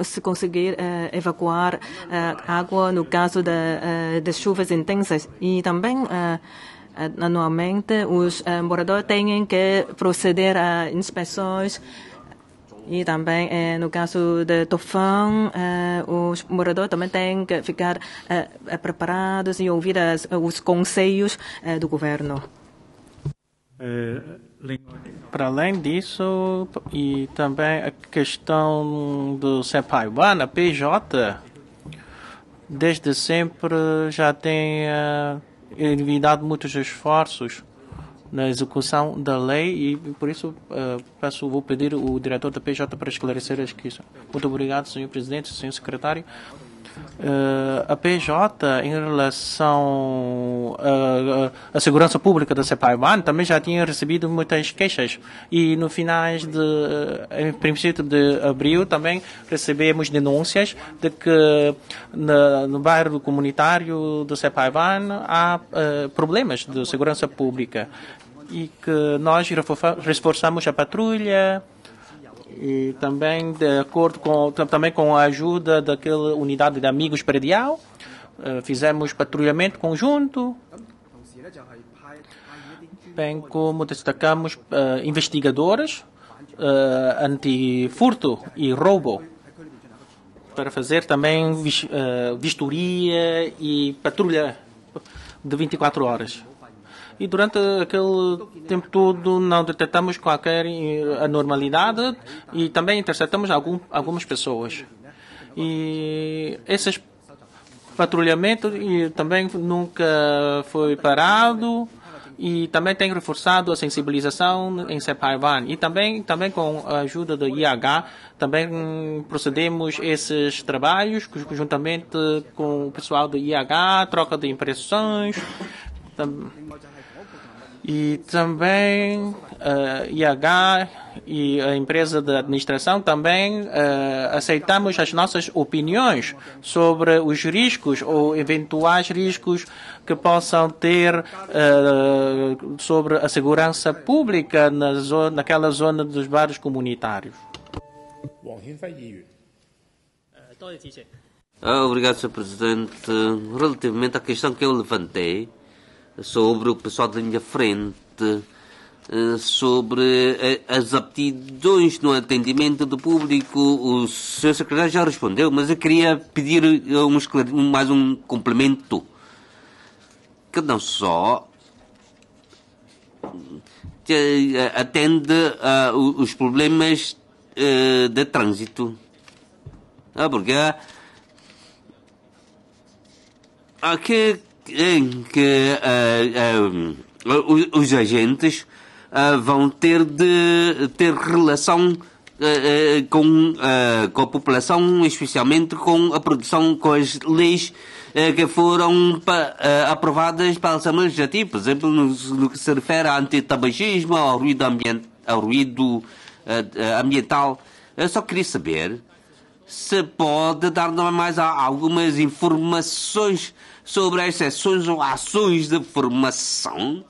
se conseguir evacuar água no caso de, de, chuvas intensas. E também, anualmente, os moradores têm que proceder a inspeções e também, eh, no caso de tufão, eh, os moradores também têm que ficar eh, preparados e ouvir as, os conselhos do governo. Para além disso, e também a questão do CEPAIBAN, a PJ, desde sempre já tem uh, muitos esforços na execução da lei e por isso uh, peço, vou pedir o diretor da PJ para esclarecer as questões. Muito obrigado, senhor presidente, senhor secretário. Uh, a PJ, em relação uh, à segurança pública da CEPAIBAN, também já tinha recebido muitas queixas. E no finais de, uh, em princípio de abril, também recebemos denúncias de que na, no bairro comunitário do CEPAIBAN há problemas de segurança pública e que nós reforçamos a patrulha e também de acordo com também com a ajuda daquela unidade de amigos predial eh, fizemos patrulhamento conjunto bem como destacamos uh, investigadoras uh, anti-furto e roubo para fazer também uh, vistoria e patrulha de 24 horas e durante aquele tempo todo não detectamos qualquer anormalidade e também interceptamos algum, algumas pessoas. E esses patrulhamento e também nunca foi parado e também tem reforçado a sensibilização em Sepaivan e também também com a ajuda do IH também procedemos esses trabalhos juntamente com o pessoal do IH troca de impressões e também a uh, IH e a empresa de administração também uh, aceitamos as nossas opiniões sobre os riscos ou eventuais riscos que possam ter uh, sobre a segurança pública na zona, naquela zona dos bairros comunitários. Ah, obrigado, Sr. Presidente. Relativamente à questão que eu levantei, sobre o pessoal da minha frente, eh, sobre eh, as aptidões no atendimento do público. O Sr. Secretário já respondeu, mas eu queria pedir um, mais um complemento. Que não só eh, atende uh, os problemas de trânsito. Ah, porque aqui em que uh, uh, os agentes uh, vão ter de ter relação com, com a população, especialmente com a produção, com as leis que foram pa, aprovadas pela Assembleia Legislativa, por exemplo, no, no, que se refere ao antitabagismo, ao ruído, ambient, ao ruído ambiental. Eu só queria saber se pode dar mais algumas informações sobre as sessões ou ações de formação,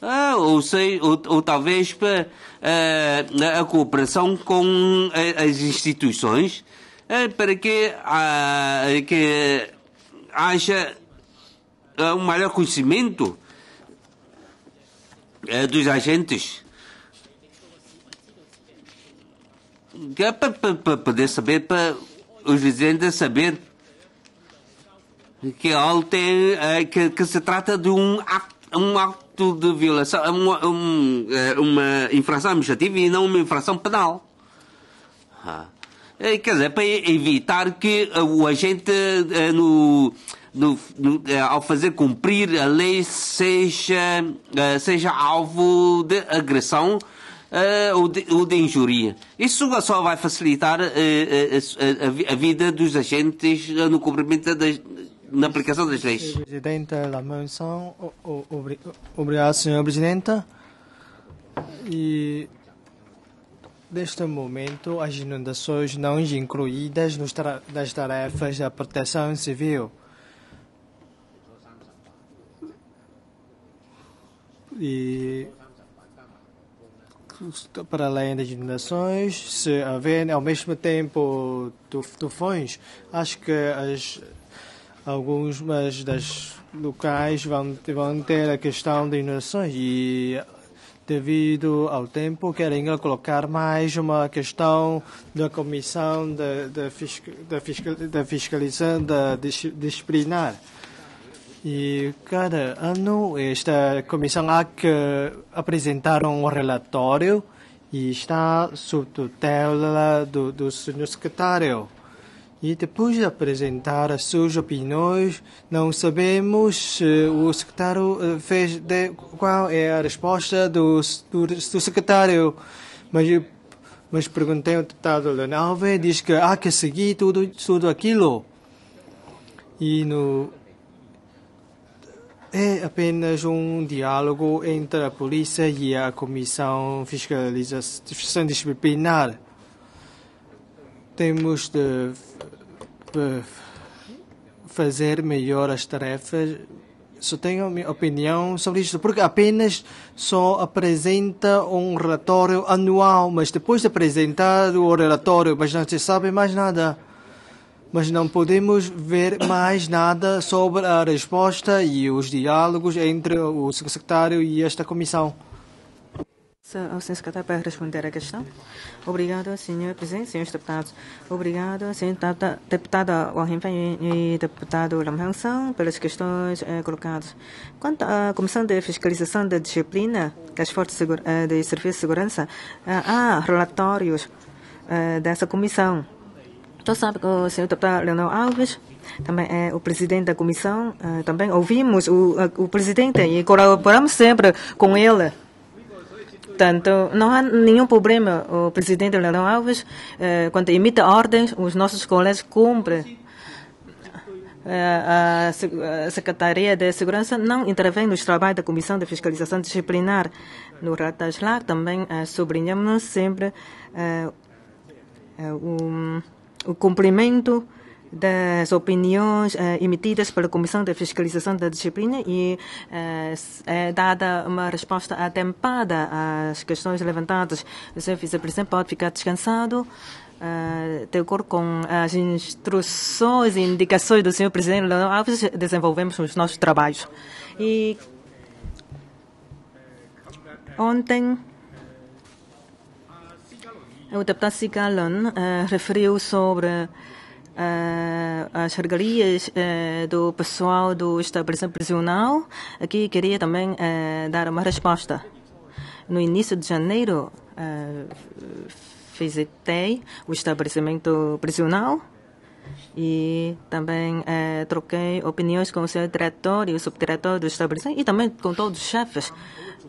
ah, ou, sei, ou, ou talvez para ah, a cooperação com as instituições, ah, para que, ah, que haja ah, um maior conhecimento ah, dos agentes. É para, para, poder saber, para os vizinhos saber que, tem, é, que, que se trata de um acto, um acto de violação, uma, um, é, uma infração administrativa e não uma infração penal. Eh, Quer dizer, para evitar que o agente, no, no- no- ao fazer cumprir a lei, seja, seja alvo de agressão eh, ou, de, ou de injúria. Isso só vai facilitar eh, a, a a vida dos agentes no cumprimento das, na aplicação das leis. Presidente Lamensão, o- o- obri- obrigado, senhor Presidente. E neste momento, as inundações não incluídas nos tra- nas tarefas da proteção civil. E para além das inundações, se haver ao mesmo tempo tuf- tufões, acho que as alguns mas das locais vão, vão ter a questão de inundações e devido ao tempo querem colocar mais uma questão da comissão da, da, da, fiscal, da fiscalização da dis- disciplinar. E cada ano esta comissão há que apresentar um relatório e está sob tutela do, do senhor secretário. E depois de apresentar as suas opiniões, não sabemos se o secretário eh, fez de, qual é a resposta do, do, do secretário. Mas, mas perguntei ao deputado Leonalve, diz que há que seguir tudo, tudo aquilo. E no, é apenas um diálogo entre a polícia e a comissão fiscalização disciplinar. Temos de fazer melhor as tarefas. Só tenho a minha opinião sobre isto, porque apenas só apresenta um relatório anual, mas depois de apresentar o relatório, mas não se sabe mais nada. Mas não podemos ver mais nada sobre a resposta e os diálogos entre o secretário e esta comissão. Ao senhor secretário para responder à questão. Obrigado, senhor presidente, senhores deputados. Obrigado, senhor deputa- deputada Wang Hinfeng e deputado Lam pelas questões eh, colocadas. Quanto à Comissão de Fiscalização da Disciplina das Forças eh, de Serviço de Segurança, eh, há relatórios eh, dessa comissão. Todos sabem que o senhor deputado Leonel Alves também é o presidente da comissão. eh, também ouvimos o, o presidente e colaboramos sempre com ele. Portanto, não há nenhum problema. O presidente Leonel Alves, eh, quando emite ordens, os nossos colegas cumprem. Eh, a se- a Secretaria de Segurança não intervém nos trabalhos da Comissão de Fiscalização Disciplinar. No lá também eh, sublinhamos sempre eh, eh, o, o cumprimento das opiniões eh, emitidas pela Comissão de Fiscalização da Disciplina e eh, é dada uma resposta atempada às questões levantadas. O senhor vice-presidente pode ficar descansado. eh, de acordo com as instruções e indicações do senhor presidente Leonel Alves, desenvolvemos os nossos trabalhos. E ontem o deputado Sigalan eh, referiu sobre eh, as regalias eh, do pessoal do estabelecimento prisional. Aqui queria também dar uma resposta. No início de janeiro, visitei o estabelecimento prisional e também troquei opiniões com o seu diretor e o subdiretor do estabelecimento e também com todos os chefes.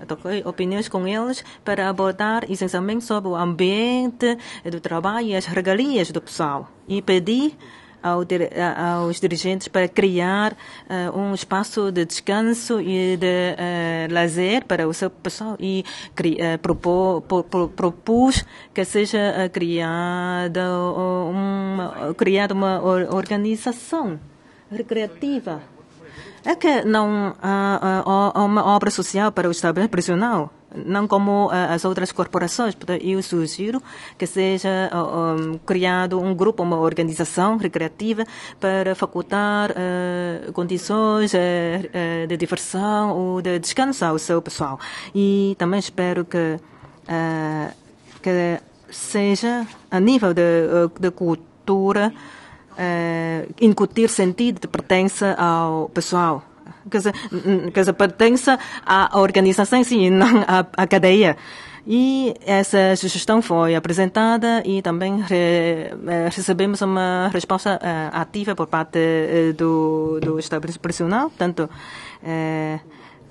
Troquei opiniões com eles para abordar essencialmente sobre o ambiente do trabalho e as regalias do pessoal. E pedi aos dirigentes para criar eh, um espaço de descanso e de eh, lazer para o seu pessoal e cri, eh, pro- pro- propus que seja criada uma, criada uma or- organização recreativa. É que não há, uma obra social para o estabelecimento prisional, não como ah, as outras corporações. Eu sugiro que seja criado um grupo, uma organização recreativa para facultar ah, condições ah, de diversão ou de descanso ao seu pessoal. E também espero que, que seja a nível de, de cultura eh, incutir sentido de pertença ao pessoal. Quer dizer, quer dizer pertença à organização em si, não à, à cadeia. E essa sugestão foi apresentada e também re, eh, recebemos uma resposta uh, ativa por parte uh, do, do estabelecimento prisional. Portanto, uh,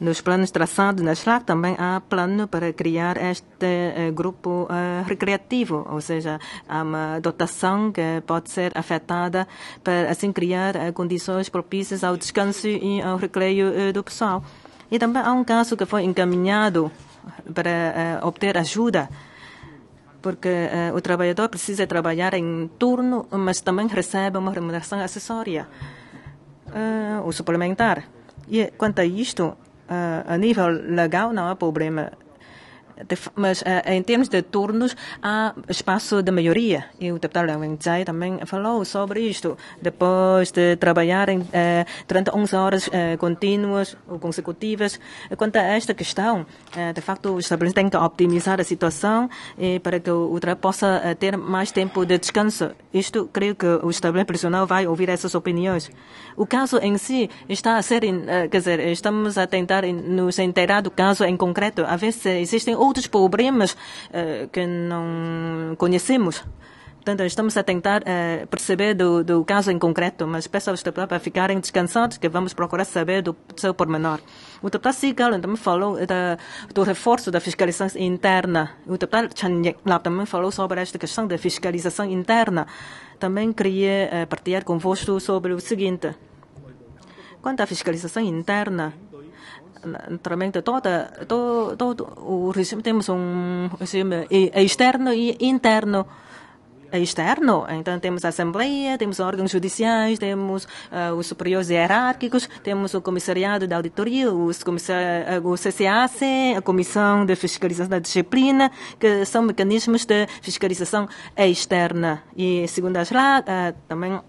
nos planos traçados na SLAC também há plano para criar este grupo recreativo, ou seja, há uma dotação que pode ser afetada para assim criar condições propícias ao descanso e ao recreio do pessoal. E também há um caso que foi encaminhado para obter ajuda, porque uh, o trabalhador precisa trabalhar em turno, mas também recebe uma remuneração acessória uh, ou suplementar. E quanto a isto, a nível legal não há problema mas uh, em termos de turnos há espaço de maioria e o deputado Leung Chai também falou sobre isto. Depois de trabalhar em, uh, durante 11 horas uh, contínuas ou consecutivas quanto a esta questão de facto o estabelecimento tem que optimizar a situação e para que o, o trabalho possa ter mais tempo de descanso. Isto creio que o estabelecimento prisional vai ouvir essas opiniões. O caso em si está a ser quer dizer estamos a tentar nos inteirar do caso em concreto a ver se existem outros problemas uh, que não conhecemos. Portanto, estamos a tentar uh, perceber do, do, caso em concreto, mas peço aos deputados para ficarem descansados que vamos procurar saber do seu pormenor. O deputado Sigal também falou da, do reforço da fiscalização interna. O deputado Chan Lap também falou sobre esta questão da fiscalização interna. Também queria uh, partilhar convosco sobre o seguinte. Quanto à fiscalização interna, naturalmente toda todo, todo o regime temos um regime externo e interno externo. Então, temos a Assembleia, temos órgãos judiciais, temos uh, os superiores hierárquicos, temos o Comissariado da Auditoria, os uh, o CCAC, a Comissão de Fiscalização da Disciplina, que são mecanismos de fiscalização externa. E, segundo a SLA, uh, também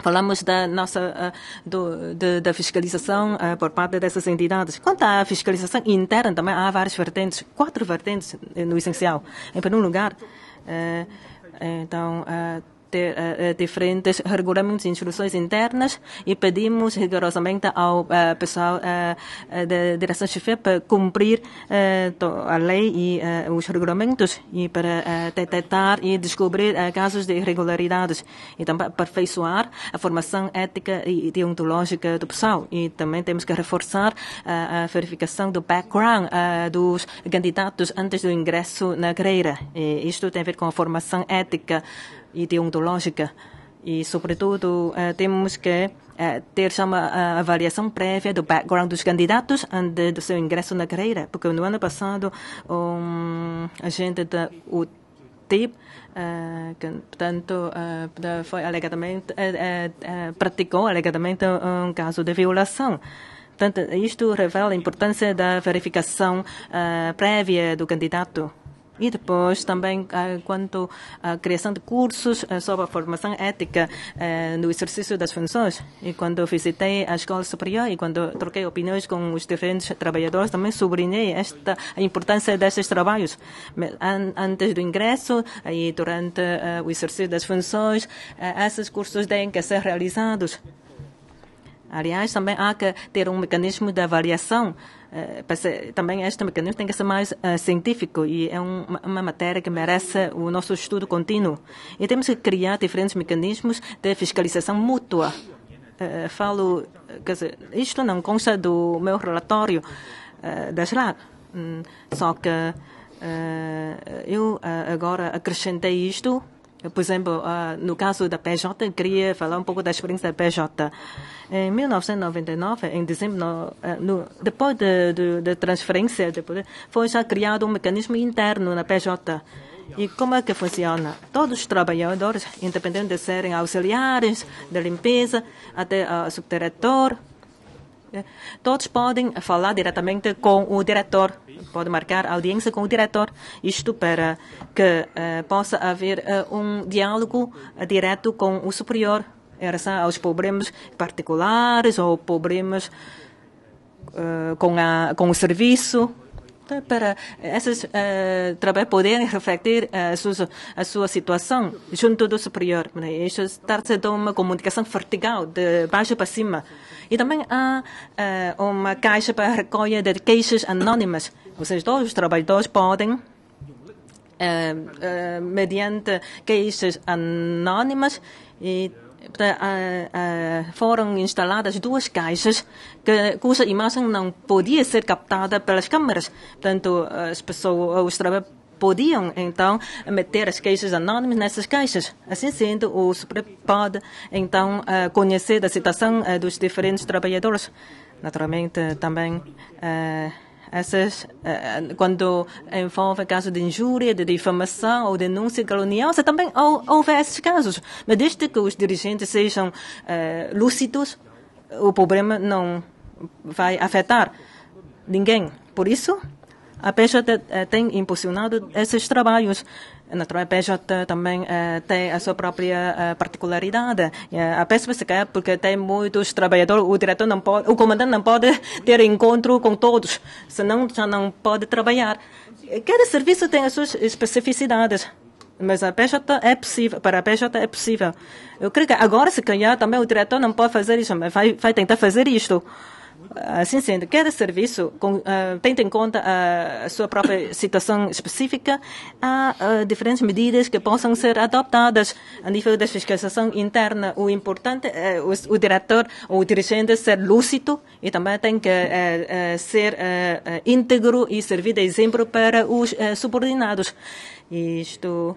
Falamos da nossa uh, do, de, da fiscalização uh, por parte dessas entidades. Quanto à fiscalização interna, também há várias vertentes, quatro vertentes no essencial. Em primeiro lugar, uh, então ter uh, diferentes regulamentos e instruções internas e pedimos rigorosamente ao uh, pessoal uh, da direção chefe para cumprir a lei e os regulamentos e para detectar e descobrir casos de irregularidades e também aperfeiçoar a formação ética e deontológica do pessoal e também temos que reforçar a verificação do background dos candidatos antes do ingresso na carreira. E isto tem a ver com a formação ética e deontológica. E, sobretudo, uh, temos que uh, ter uma avaliação prévia do background dos candidatos antes do seu ingresso na carreira. Porque no ano passado, um agente da UTIP, que, portanto, foi alegadamente, praticou alegadamente um caso de violação. Portanto, isto revela a importância da verificação prévia do candidato e depois também uh, quanto à criação de cursos uh, sobre a formação ética uh, no exercício das funções. E quando visitei a escola superior e quando troquei opiniões com os diferentes trabalhadores, também sublinhei esta, a importância destes trabalhos. An, antes do ingresso e durante o exercício das funções, esses cursos têm que ser realizados. Aliás, também há que ter um mecanismo de avaliação Uh, também este mecanismo tem que ser mais uh, científico e é um, uma matéria que merece o nosso estudo contínuo. E temos que criar diferentes mecanismos de fiscalização mútua. Uh, falo, quer dizer, isto não consta do meu relatório da SRAC, um, só que eu agora acrescentei isto por exemplo, uh, no caso da PJ, queria falar um pouco da experiência da PJ. Em 1999, em dezembro, no, no, depois da de, de, transferência de poder, foi já criado um mecanismo interno na PJ. E como é que funciona? Todos os trabalhadores, independente de serem auxiliares de limpeza, até uh, subdiretor. Todos podem falar diretamente com o diretor, pode marcar audiência com o diretor, isto para que uh, possa haver uh, um diálogo uh, direto com o superior em relação aos problemas particulares ou problemas com, a, com o serviço para esses uh, trabalhadores poderem refletir a sua, a sua situação junto do superior. Isso trata de uma comunicação vertical, de baixo para cima. E também há uh, uma caixa para recolha de queixas anônimas. Seja, todos os trabalhadores podem eh, eh, mediante queixas anónimas e eh, eh, foram instaladas duas caixas que, cuja imagem não podia ser captada pelas câmeras. Portanto, as pessoas, os trabalhadores podiam então meter as queixas anónimas nessas caixas. Assim sendo, o Supremo pode então eh, conhecer a situação eh, dos diferentes trabalhadores. Naturalmente, também eh, essas, eh, quando envolve casos de injúria, de difamação ou denúncia caluniosa, também hou- houve esses casos. Mas desde que os dirigentes sejam eh, lúcidos, o problema não vai afetar ninguém. Por isso, a PJ eh, tem impulsionado esses trabalhos. Naturalmente, a PJ também eh, tem a sua própria eh, particularidade. Eh, a PSP se quer porque tem muitos trabalhadores, o diretor não pode, o comandante não pode ter encontro com todos, senão já não pode trabalhar. Cada serviço tem as suas especificidades. Mas a PJ é possível, para a PJ é possível. Eu creio que agora, se calhar, também o diretor não pode fazer isso, mas vai, vai tentar fazer isto. Assim sendo, cada serviço com, uh, tenta em conta uh, a sua própria situação específica, há uh, diferentes medidas que possam ser adoptadas a nível da fiscalização interna. O importante é o, o diretor ou o dirigente ser lúcido e também tem que ser íntegro e servir de exemplo para os subordinados. Isto,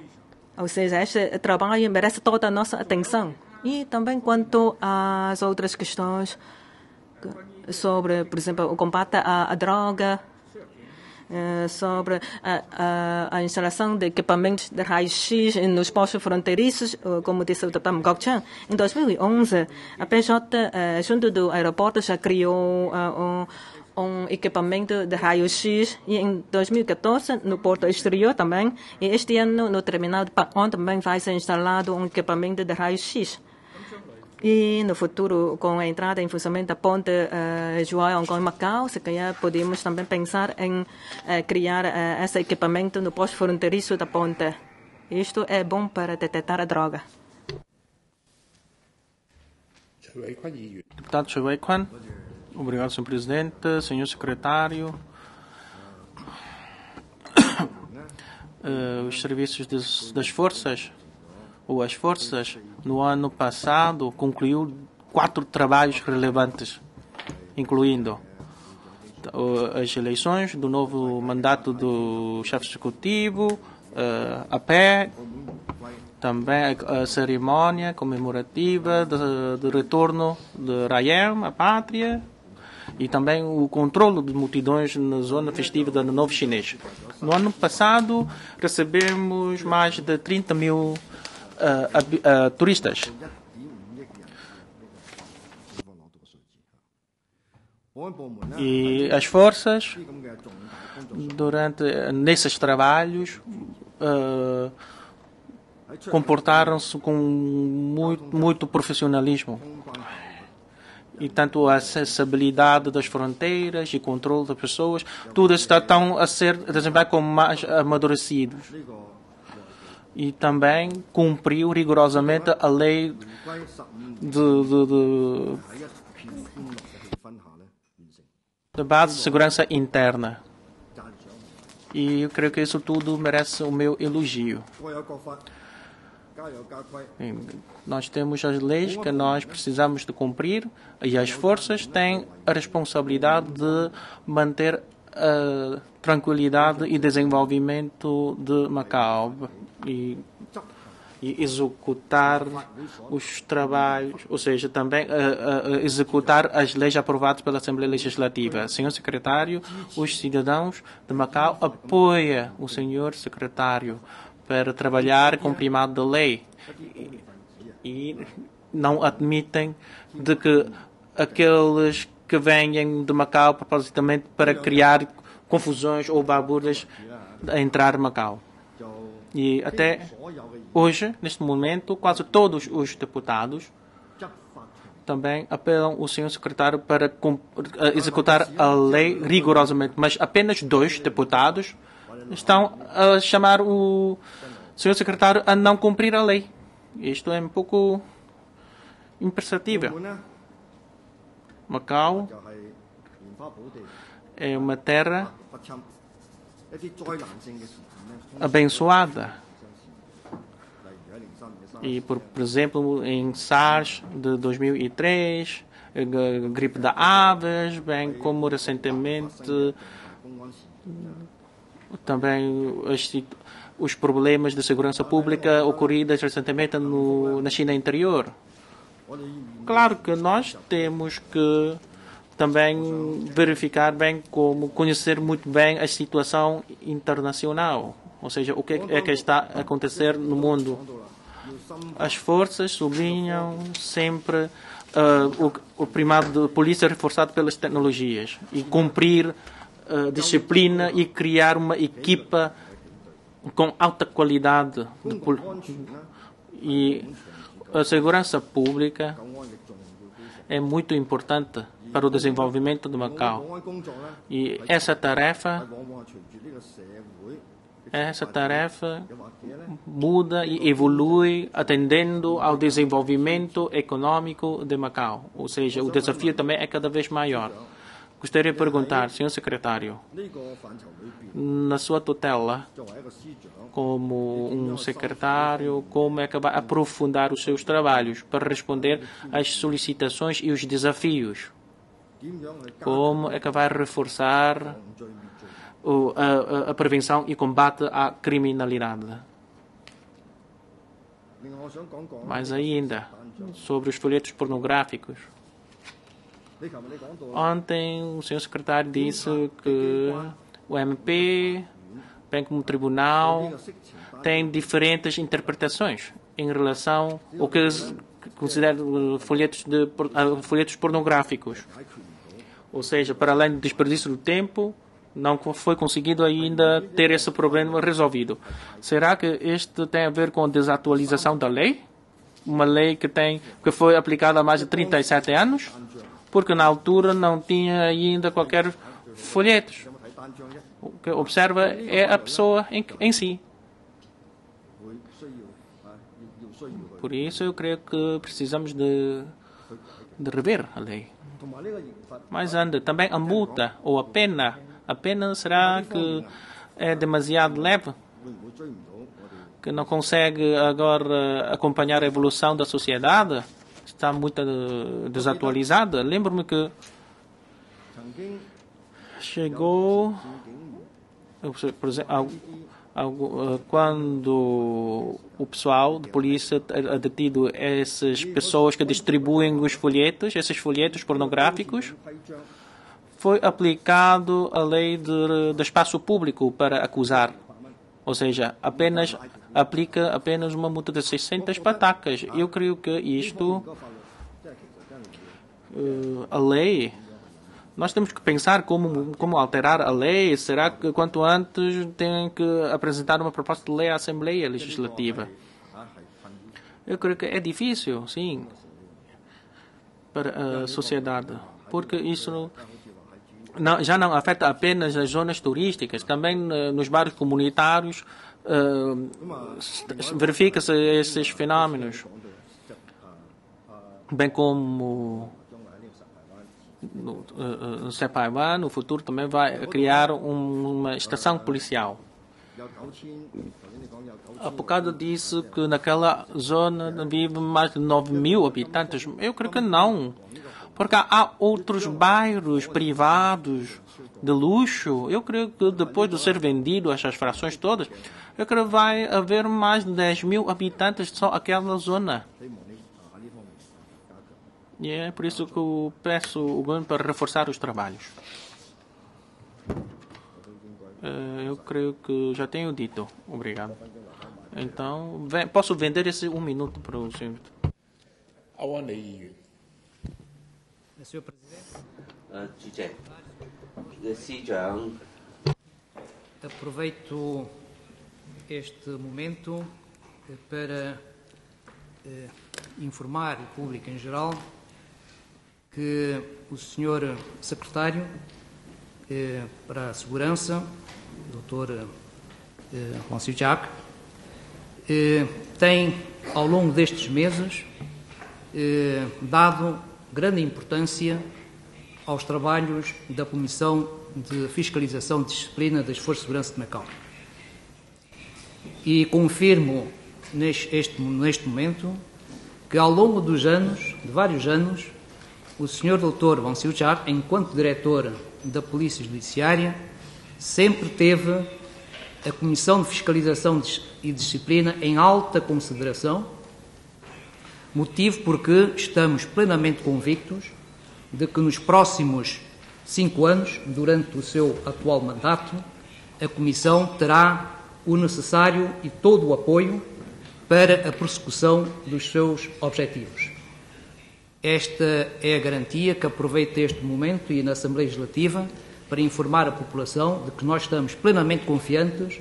ou seja, este trabalho merece toda a nossa atenção. E também quanto às outras questões sobre, por exemplo, o combate à, à droga, eh, sobre a, a, a, instalação de equipamentos de raio-x nos postos fronteiriços, eh, como disse o Dr. Mgok Em 2011, a PJ, eh, junto do aeroporto, já criou um, um equipamento de raio-x e em 2014 no porto exterior também e este ano no terminal de Pacon também vai ser instalado um equipamento de raio-x. E no futuro, com a entrada em funcionamento da ponte uh, João Hong Macau, se calhar podemos também pensar em uh, criar uh, esse equipamento no posto fronteiriço da ponte. Isto é bom para detectar a droga. Deputado Choi Wei Kwan, obrigado, Sr. Presidente, Sr. Secretário. <coughs> os serviços das forças ou as forças no ano passado concluiu quatro trabalhos relevantes, incluindo as eleições do novo mandato do chefe executivo, a pé, também a cerimônia comemorativa de, de retorno de Rayem à pátria e também o controle de multidões na zona festiva do Ano Novo Chinês. No ano passado recebemos mais de 30 mil Uh, uh, turistas. E as forças, durante nesses trabalhos, uh, comportaram-se com muito, muito profissionalismo. E tanto a acessibilidade das fronteiras e controle das pessoas, tudo está tão a ser desempenhado como mais amadurecidos e também cumpriu rigorosamente a lei de, de, de, de base de segurança interna. E eu creio que isso tudo merece o meu elogio. Nós temos as leis que nós precisamos de cumprir e as forças têm a responsabilidade de manter a tranquilidade e desenvolvimento de Macau e, e executar os trabalhos, ou seja, também uh, uh, executar as leis aprovadas pela Assembleia Legislativa. Senhor Secretário, os cidadãos de Macau apoiam o Senhor Secretário para trabalhar com primado da lei e, e não admitem de que aqueles que venham de Macau propositamente para criar confusões ou babúrdias a entrar Macau. E até hoje, neste momento, quase todos os deputados também apelam o senhor secretário para executar a lei rigorosamente, mas apenas dois deputados estão a chamar o senhor secretário a não cumprir a lei. Isto é um pouco imperceptível. Macau é uma terra abençoada. E, por, por exemplo, em SARS de 2003, a gripe da aves, bem como recentemente também os problemas de segurança pública ocorridos recentemente no, na China interior. Claro que nós temos que também verificar bem como conhecer muito bem a situação internacional, ou seja, o que é que está a acontecer no mundo. As forças sublinham sempre uh, o, o primado de polícia reforçado pelas tecnologias e cumprir uh, disciplina e criar uma equipa com alta qualidade de, e a segurança pública é muito importante para o desenvolvimento de Macau. E essa tarefa essa tarefa muda e evolui atendendo ao desenvolvimento econômico de Macau. Ou seja, o desafio também é cada vez maior. Gostaria de perguntar, senhor secretário, na sua tutela, como um secretário, como é que vai aprofundar os seus trabalhos para responder às solicitações e os desafios? Como é que vai reforçar a, a prevenção e combate à criminalidade? Mais ainda, sobre os folhetos pornográficos. Ontem o senhor secretário disse que o MP, bem como o tribunal, tem diferentes interpretações em relação ao que considera folhetos, de, folhetos pornográficos. Ou seja, para além do desperdício do tempo, não foi conseguido ainda ter esse problema resolvido. Será que este tem a ver com a desatualização da lei? Uma lei que, tem, que foi aplicada há mais de 37 anos? porque na altura não tinha ainda qualquer folhetos. O que observa é a pessoa em, em si. Por isso eu creio que precisamos de, de rever a lei. Mas anda, também a multa ou a pena. A pena será que é demasiado leve? Que não consegue agora acompanhar a evolução da sociedade? está muito desatualizada. Lembro-me que chegou, por exemplo, eh, quando o pessoal de polícia ha detido essas pessoas que distribuem os folhetos, esses folhetos pornográficos, foi aplicado a lei de, espaço público para acusar. Ou seja, apenas aplica apenas uma multa de 600 patacas. Eu creio que isto, uh, a lei, nós temos que pensar como, como alterar a lei. Será que quanto antes tem que apresentar uma proposta de lei à Assembleia Legislativa? Eu creio que é difícil, sim, para a sociedade, porque isso não, já não afeta apenas as zonas turísticas, também uh, nos bairros comunitários uh, verifica-se esses fenómenos, bem como no, no Sepaiwan, no futuro também vai criar um, uma estação policial. Há bocado disse que naquela zona vive mais de 9 mil habitantes. Eu creio que não. Porque há outros bairros privados de luxo. Eu creio que depois de ser vendido essas frações todas, eu creio que vai haver mais de 10 mil habitantes só aquela zona. E é por isso que eu peço o governo para reforçar os trabalhos. Eh, eu creio que já tenho dito. Obrigado. Então, posso vender esse um minuto para o senhor? Senhor Presidente. Aproveito este momento para eh, informar o público em geral que o Sr. Secretário eh, para a Segurança, Dr. Eh, Juan Jac, eh, tem, ao longo destes meses, eh, dado grande importância aos trabalhos da Comissão de Fiscalização de Disciplina das Forças de Segurança de Macau. E confirmo neste, este, neste momento que ao longo dos anos, de vários anos, o Sr. Dr. Van Silchar, enquanto diretor da Polícia Judiciária, sempre teve a Comissão de Fiscalização e Disciplina em alta consideração, motivo porque estamos plenamente convictos de que nos próximos cinco anos, durante o seu atual mandato, a Comissão terá o necessário e todo o apoio para a persecução dos seus objetivos. Esta é a garantia que aproveito este momento e na Assembleia Legislativa para informar a população de que nós estamos plenamente confiantes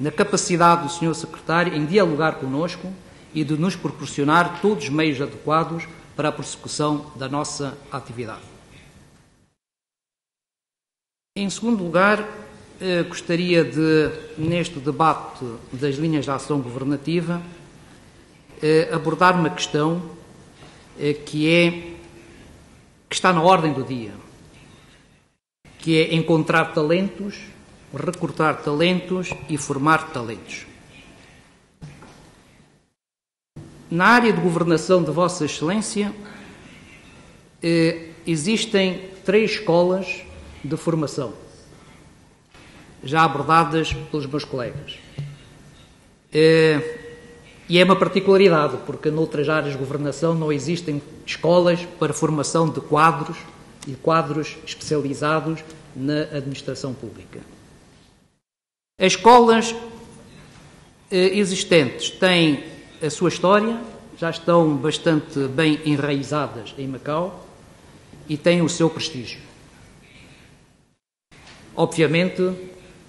na capacidade do Sr. Secretário em dialogar conosco e de nos proporcionar todos os meios adequados para a persecução da nossa atividade. Em segundo lugar, eh, gostaria de, neste debate das linhas de ação governativa, eh, abordar uma questão que é que está na ordem do dia, que é encontrar talentos, recrutar talentos e formar talentos. Na área de governação de Vossa Excelência, eh, existem três escolas de formação, já abordadas pelos meus colegas. E é uma particularidade, porque noutras áreas de governação não existem escolas para formação de quadros e quadros especializados na administração pública. As escolas eh, existentes têm a sua história, já estão bastante bem enraizadas em Macau e têm o seu prestígio. Obviamente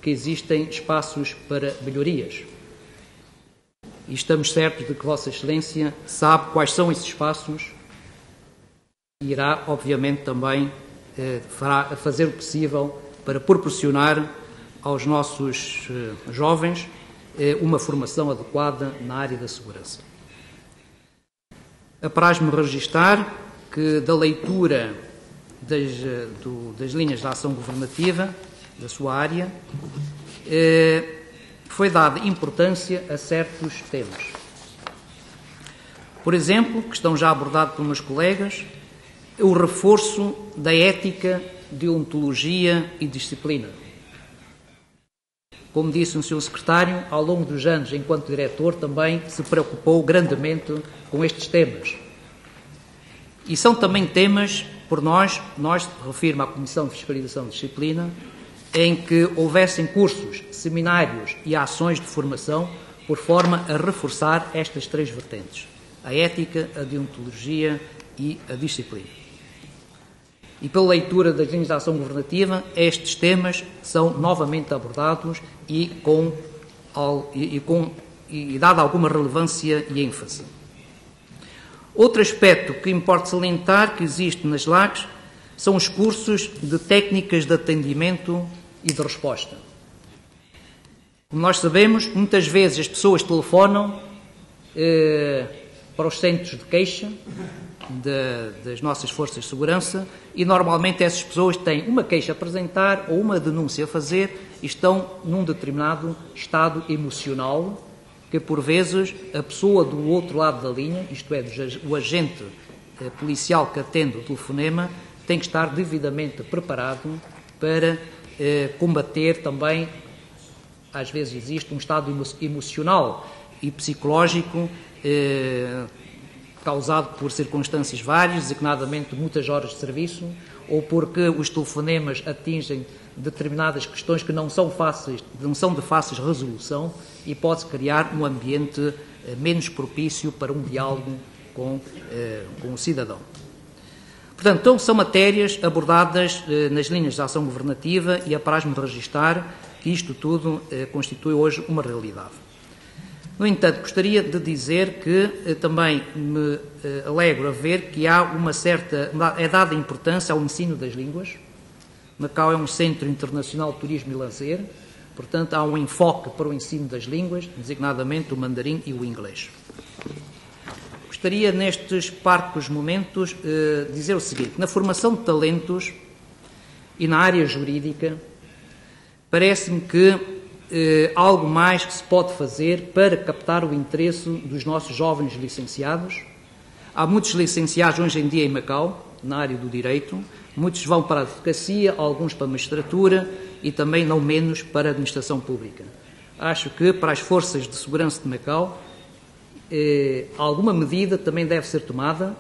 que existem espaços para melhorias. E estamos certos de que Vossa Excelência sabe quais são esses espaços e irá, obviamente, também eh, fará, fazer o possível para proporcionar aos nossos eh, jovens eh, uma formação adequada na área da segurança. Apraz-me registar que da leitura das, eh, do, das linhas de ação governativa da sua área, eh, foi dada importância a certos temas. Por exemplo, que estão já abordados por meus colegas, o reforço da ética, deontologia e disciplina. Como disse o Sr. Secretário, ao longo dos anos, enquanto diretor, também se preocupou grandemente com estes temas. E são também temas, por nós, nós, refirmo à Comissão de Fiscalização e Disciplina, em que houvessem cursos, seminários e ações de formação por forma a reforçar estas três vertentes: a ética, a deontologia e a disciplina. E pela leitura da linhas de ação governativa, estes temas são novamente abordados e com, e, com e dada alguma relevância e ênfase. Outro aspecto que importa salientar que existe nas LACs são os cursos de técnicas de atendimento e de resposta. Como nós sabemos, muitas vezes as pessoas telefonam eh, para os centros de queixa de, das nossas forças de segurança e normalmente essas pessoas têm uma queixa a apresentar ou uma denúncia a fazer e estão num determinado estado emocional que por vezes a pessoa do outro lado da linha, isto é, o agente eh, policial que atende o telefonema, tem que estar devidamente preparado para combater também, às vezes existe um estado emocional e psicológico eh, causado por circunstâncias várias, designadamente muitas horas de serviço, ou porque os telefonemas atingem determinadas questões que não são fáceis, não são de fácil resolução e pode criar um ambiente eh, menos propício para um diálogo com, eh, com o cidadão. Portanto, então, são matérias abordadas eh, nas linhas de ação governativa e apraz-me registrar que isto tudo eh, constitui hoje uma realidade. No entanto, gostaria de dizer que eh, também me eh, alegro a ver que há uma certa. é dada importância ao ensino das línguas. Macau é um centro internacional de turismo e lazer, portanto, há um enfoque para o ensino das línguas, designadamente o mandarim e o inglês. Gostaria, nestes parcos momentos, eh, dizer o seguinte: na formação de talentos e na área jurídica, parece-me que eh, algo mais que se pode fazer para captar o interesse dos nossos jovens licenciados. Há muitos licenciados hoje em dia em Macau, na área do direito, muitos vão para a advocacia, alguns para a magistratura e também, não menos, para a administração pública. Acho que para as forças de segurança de Macau eh, alguma medida também deve ser tomada,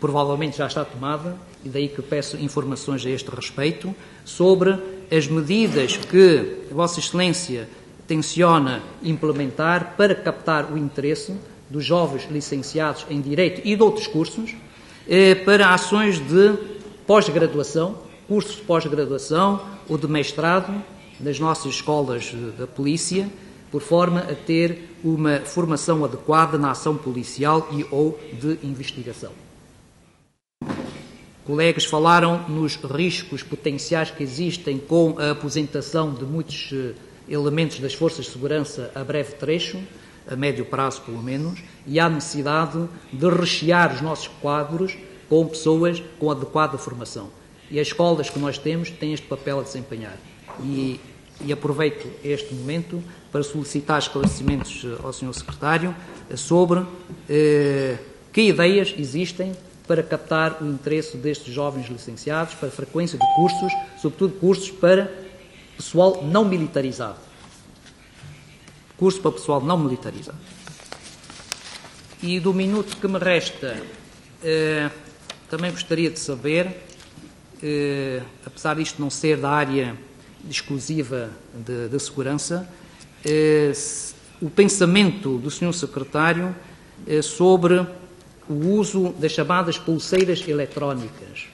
provavelmente já está tomada, e daí que peço informações a este respeito, sobre as medidas que Vossa Excelência tenciona implementar para captar o interesse dos jovens licenciados em Direito e de outros cursos eh, para ações de pós-graduação, cursos de pós-graduação ou de mestrado nas nossas escolas da polícia, por forma a ter uma formação adequada na ação policial e ou de investigação. Colegas falaram nos riscos potenciais que existem com a aposentação de muitos eh, elementos das forças de segurança a breve trecho, a médio prazo pelo menos, e há necessidade de rechear os nossos quadros com pessoas com adequada formação. E as escolas que nós temos têm este papel a desempenhar. E, e aproveito este momento para solicitar esclarecimentos eh, ao Sr. Secretário eh, sobre eh, que ideias existem para captar o interesse destes jovens licenciados, para frequência de cursos, sobretudo cursos para pessoal não militarizado. Curso para pessoal não militarizado. E do minuto que me resta, também gostaria de saber, apesar disto não ser da área exclusiva da segurança, o pensamento do Sr. Secretário eh, sobre o uso das chamadas pulseiras eletrónicas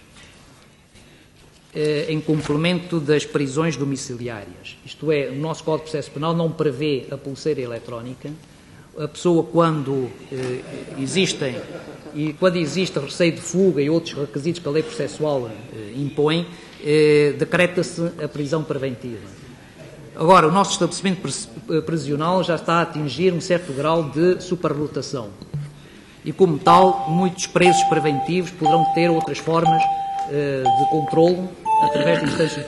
eh, em complemento das prisões domiciliárias. Isto é, o nosso Código de Processo Penal não prevê a pulseira eletrónica. A pessoa, quando eh, existem e quando existe receio de fuga e outros requisitos que a lei processual eh, impõe, eh, decreta-se a prisão preventiva. Agora, o nosso estabelecimento prisional já está a atingir um certo grau de superlotação. E, como tal, muitos presos preventivos poderão ter outras formas eh, de controlo através de instâncias.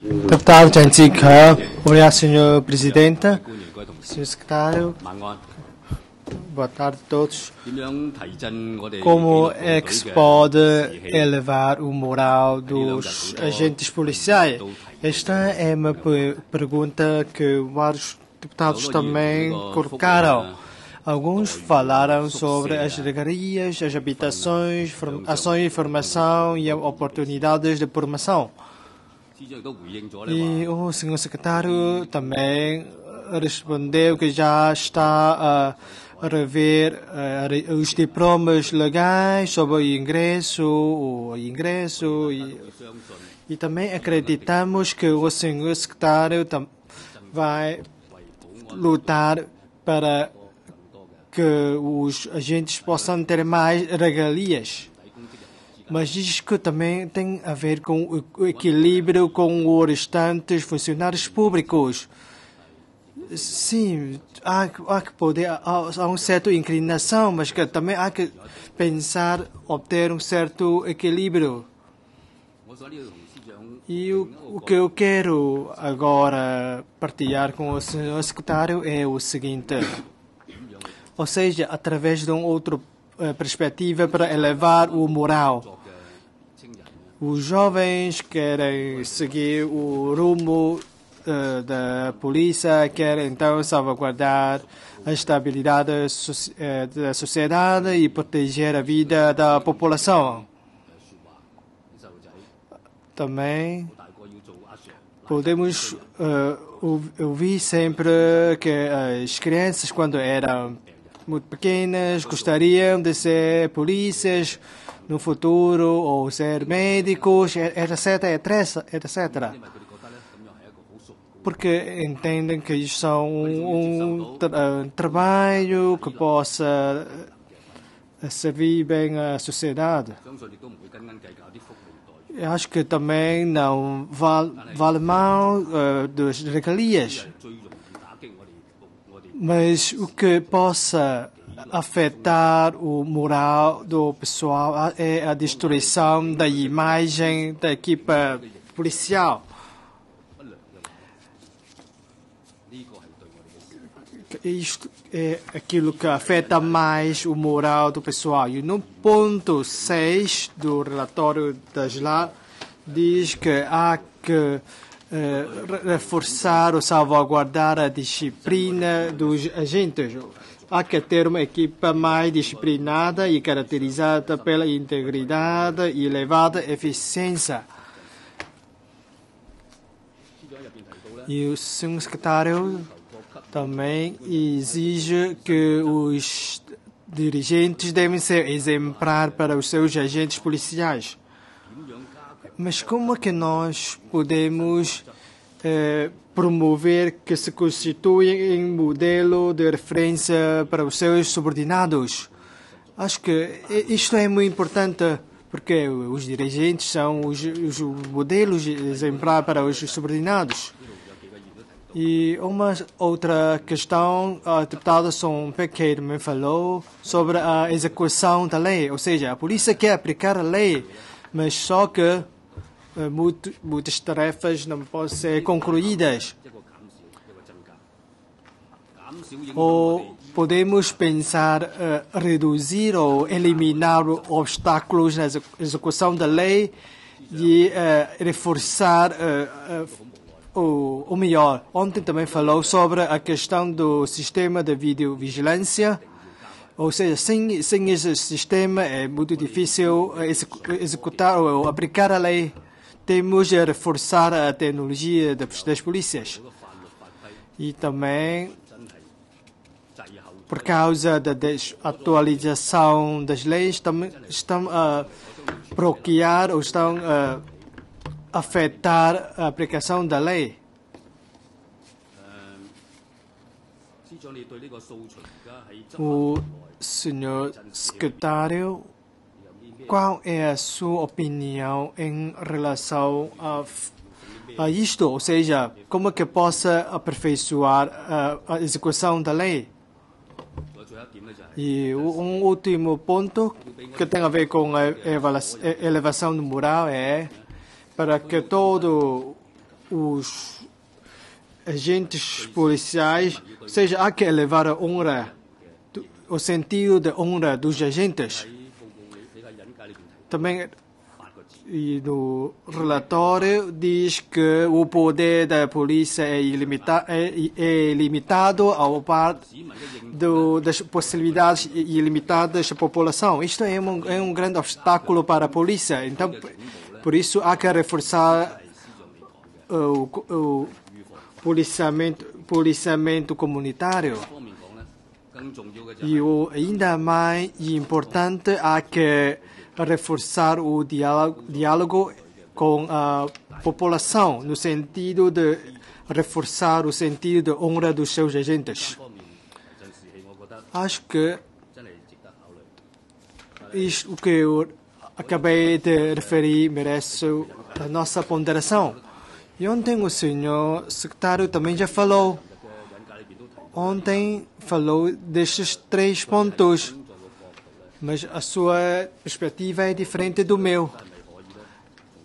Deputado Janjica, obrigado, Sr. Presidente, Sr. Secretário. Boa tarde a todos. Como é que se pode elevar o moral dos agentes policiais? Esta é uma pergunta que vários deputados também colocaram. Alguns falaram sobre as regalias, as habitações, ações de formação e oportunidades de formação. E o senhor secretário também respondeu que já está a rever uh, os diplomas legais sobre o ingresso, o ingresso e, e também acreditamos que o senhor secretário vai lutar para que os agentes possam ter mais regalias. Mas isso também tem a ver com o equilíbrio com os restantes funcionários públicos. Sim, há, há que poder, há, há uma certa inclinação, mas que também há que pensar obter um certo equilíbrio. E o, o que eu quero agora partilhar com o senhor secretário é o seguinte, ou seja, através de uma outra uh, perspectiva para elevar o moral. Os jovens querem seguir o rumo uh, da polícia, querem então salvaguardar a estabilidade uh, da sociedade e proteger a vida da população. Também podemos uh, ouvir sempre que as crianças, quando eram muito pequenas, gostariam de ser polícias no futuro ou ser médicos, etc, etc, etc. Porque entendem que isso são um, tra trabalho que possa servir bem à sociedade. Eu acho que também não vale, vale mal uh, das regalias. mas o que possa afetar o moral do pessoal é a destruição da imagem da equipa policial. Isto é aquilo que afeta mais o moral do pessoal. E no ponto 6 do relatório da SLA, diz que há que eh, reforçar ou salvaguardar a disciplina dos agentes. Há que ter uma equipa mais disciplinada e caracterizada pela integridade e elevada eficiência. E o secretário também exige que os dirigentes devem ser exemplar para os seus agentes policiais. Mas como é que nós podemos eh, promover que se constituem em modelo de referência para os seus subordinados? Acho que isto é muito importante porque os dirigentes são os, os modelos exemplar para os subordinados. E uma outra questão, a deputada Son Pequeiro me falou sobre a execução da lei, ou seja, a polícia quer aplicar a lei, mas só que muito, muitas tarefas não podem ser concluídas. Ou podemos pensar uh, reduzir ou eliminar obstáculos na execução da lei e uh, reforçar uh, o, o melhor. Ontem também falou sobre a questão do sistema de videovigilância. Ou seja, sem, sem esse sistema é muito difícil executar ou aplicar a lei temos de reforçar a tecnologia das polícias. E também, por causa da desatualização das leis, também estão a bloquear ou estão a afetar a aplicação da lei. O senhor secretário qual é a sua opinião em relação a, a isto? Ou seja, como é que possa aperfeiçoar a, a execução da lei? E um último ponto que tem a ver com a elevação do moral é para que todos os agentes policiais, seja, que elevar a honra, o sentido de honra dos agentes. Também e no relatório diz que o poder da polícia é, ilimita, é, é limitado ao par do, das possibilidades ilimitadas da população. Isto é um, é um grande obstáculo para a polícia. Então, por isso há que reforçar o, o policiamento, policiamento comunitário. E o ainda mais importante há que reforçar o diálogo, diálogo com a população, no sentido de reforçar o sentido de honra dos seus agentes. Acho que isto que eu acabei de referir merece a nossa ponderação. E ontem o senhor secretário também já falou. Ontem falou destes três pontos mas a sua perspectiva é diferente do meu.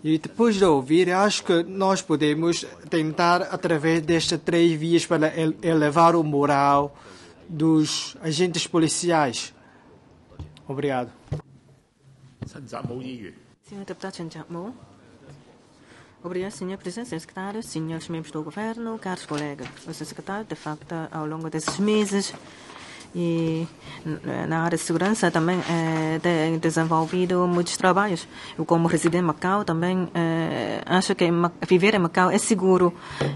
E depois de ouvir, acho que nós podemos tentar, através destas três vias, para elevar o moral dos agentes policiais. Obrigado. Senhor deputado Chen Jiang-mu. Obrigado, Senhor Presidente, Senhor Secretário, senhores membros do Governo, caros colegas. O Senhor Secretário, de facto, ao longo desses meses, e na área de segurança também é, tem desenvolvido muitos trabalhos. Eu, como residente em Macau, também é, acho que viver em Macau é seguro.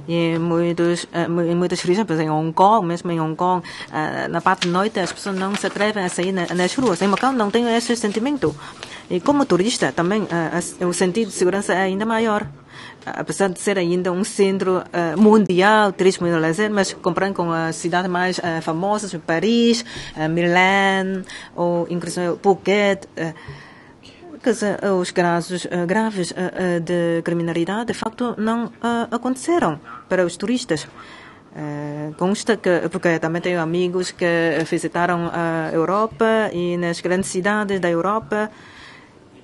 E muitos, é, muitas regiões, por exemplo, em Hong Kong, mesmo em Hong Kong, é, na parte da noite as pessoas não se atrevem a sair nas ruas. Em Macau não tenho esse sentimento. E como turista, também é, o sentido de segurança é ainda maior apesar de ser ainda um centro uh, mundial turismo e lazer, mas comparando com as cidades mais uh, famosas, Paris, uh, Milão ou inclusive Phuket, os casos graves de criminalidade de facto não aconteceram para os turistas. Eh, consta que, porque também tenho amigos que visitaram a Europa e nas grandes cidades da Europa,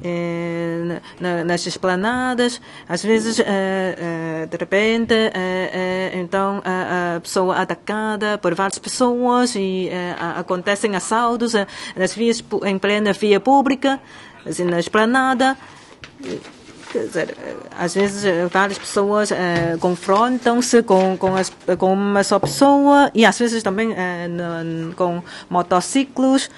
eh, na, nas esplanadas, às vezes, eh, eh, de repente, eh, eh, então a, a pessoa é atacada por várias pessoas e acontecem assaltos nas vias, em plena via pública, assim, na esplanada. Quer dizer, às vezes várias pessoas confrontam-se com, com, as, com uma só pessoa e às vezes também no- com motociclos